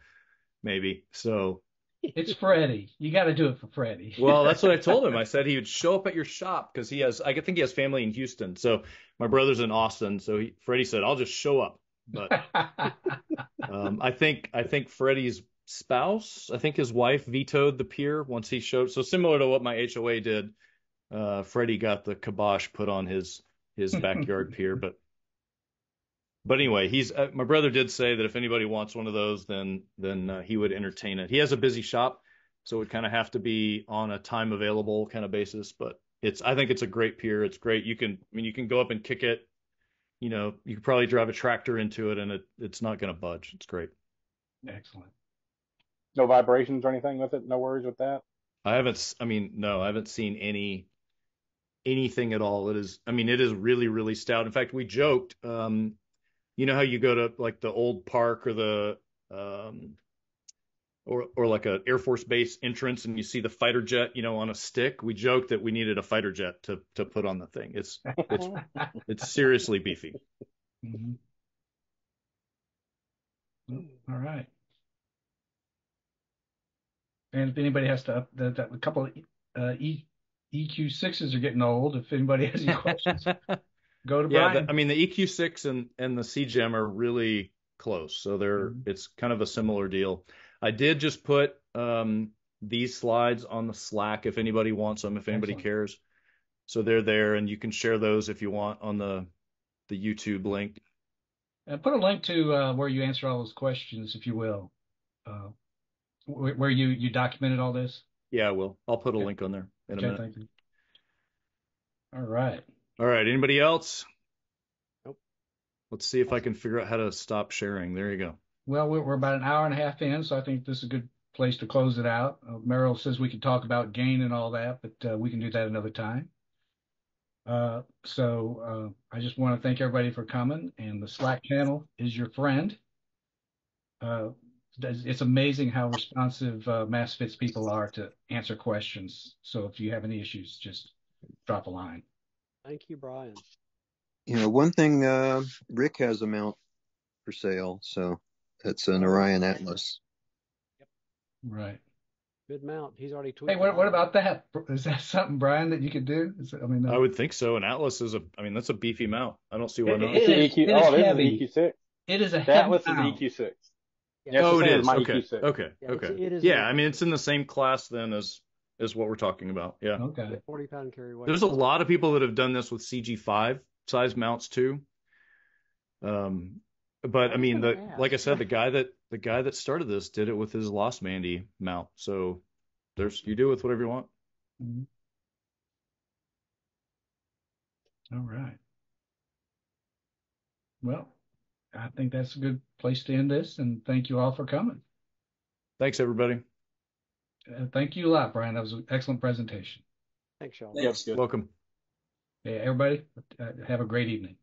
maybe." So, It's Freddie. You got to do it for Freddie. [LAUGHS] well, that's what I told him. I [LAUGHS] said he would show up at your shop because he has I think he has family in Houston. So, my brother's in Austin, so he, Freddie said, "I'll just show up." But [LAUGHS] Um, I think I think Freddie's spouse, I think his wife vetoed the pier once he showed. So similar to what my HOA did, uh, Freddie got the kibosh put on his his backyard pier. But but anyway, he's uh, my brother did say that if anybody wants one of those, then then uh, he would entertain it. He has a busy shop, so it would kind of have to be on a time available kind of basis. But it's I think it's a great pier. It's great. You can I mean you can go up and kick it. You know, you could probably drive a tractor into it and it it's not going to budge. It's great. Excellent. No vibrations or anything with it. No worries with that. I haven't. I mean, no, I haven't seen any anything at all. It is. I mean, it is really really stout. In fact, we joked. Um, you know how you go to like the old park or the um, or or like a Air Force base entrance and you see the fighter jet, you know, on a stick. We joked that we needed a fighter jet to to put on the thing. It's it's [LAUGHS] it's seriously beefy. Mhm. All right. And if anybody has to up that, that a couple of uh, E EQ sixes are getting old. If anybody has any questions, [LAUGHS] go to Yeah, Brian. the, I mean the EQ6 and and the CGEM are really close, so they're Mhm. it's kind of a similar deal. I did just put um these slides on the Slack if anybody wants them, if anybody Excellent. cares. So they're there, and you can share those if you want on the the YouTube link. And put a link to uh, where you answer all those questions, if you will, uh, where, where you you documented all this. Yeah, I will. I'll put a Okay. link on there in a minute. thank you. All right. All right, anybody else? Nope. Let's see if I can figure out how to stop sharing. There you go. Well, we're, we're about an hour and a half in, so I think this is a good place to close it out. Uh, Merrill says we can talk about gain and all that, but uh, we can do that another time. Uh, so uh, I just want to thank everybody for coming, and the Slack channel is your friend. Uh, it's it's amazing how responsive uh, MassFits people are to answer questions. So if you have any issues, just drop a line. Thank you, Brian. You know, one thing, uh, Rick has a mount for sale, so it's an Orion Atlas. Yep. Right. Good mount. He's already tweeted. Hey, what what about that? Is that something, Brian, that you could do? Is, I mean, uh, I would think so. An Atlas is a, I mean, that's a beefy mount. I don't see why It- not. it It's an is- EQ. it is oh, this heavy. is EQ6. it is a That heavy was an. EQ6. Yeah. Yes, Oh, it is. it same as is. my Okay. EQ6. Okay. Yeah, it's- Okay. it is Yeah. a- I mean, it's in the same class then as as what we're talking about. Yeah. Okay. 40 pound carry weight. There's a lot of people that have done this with CG5 size mounts too. Um, but I mean, the ask. like I said, the guy that the guy that started this did it with his Losmandy mount. So there's you do with whatever you want. Mhm. All right. Well, I think that's a good place to end this, and thank you all for coming. Thanks, everybody. Thank you a lot, Brian. That was an excellent presentation. Thanks, y'all. Yes, good. Welcome. Yeah, everybody, uh, have a great evening.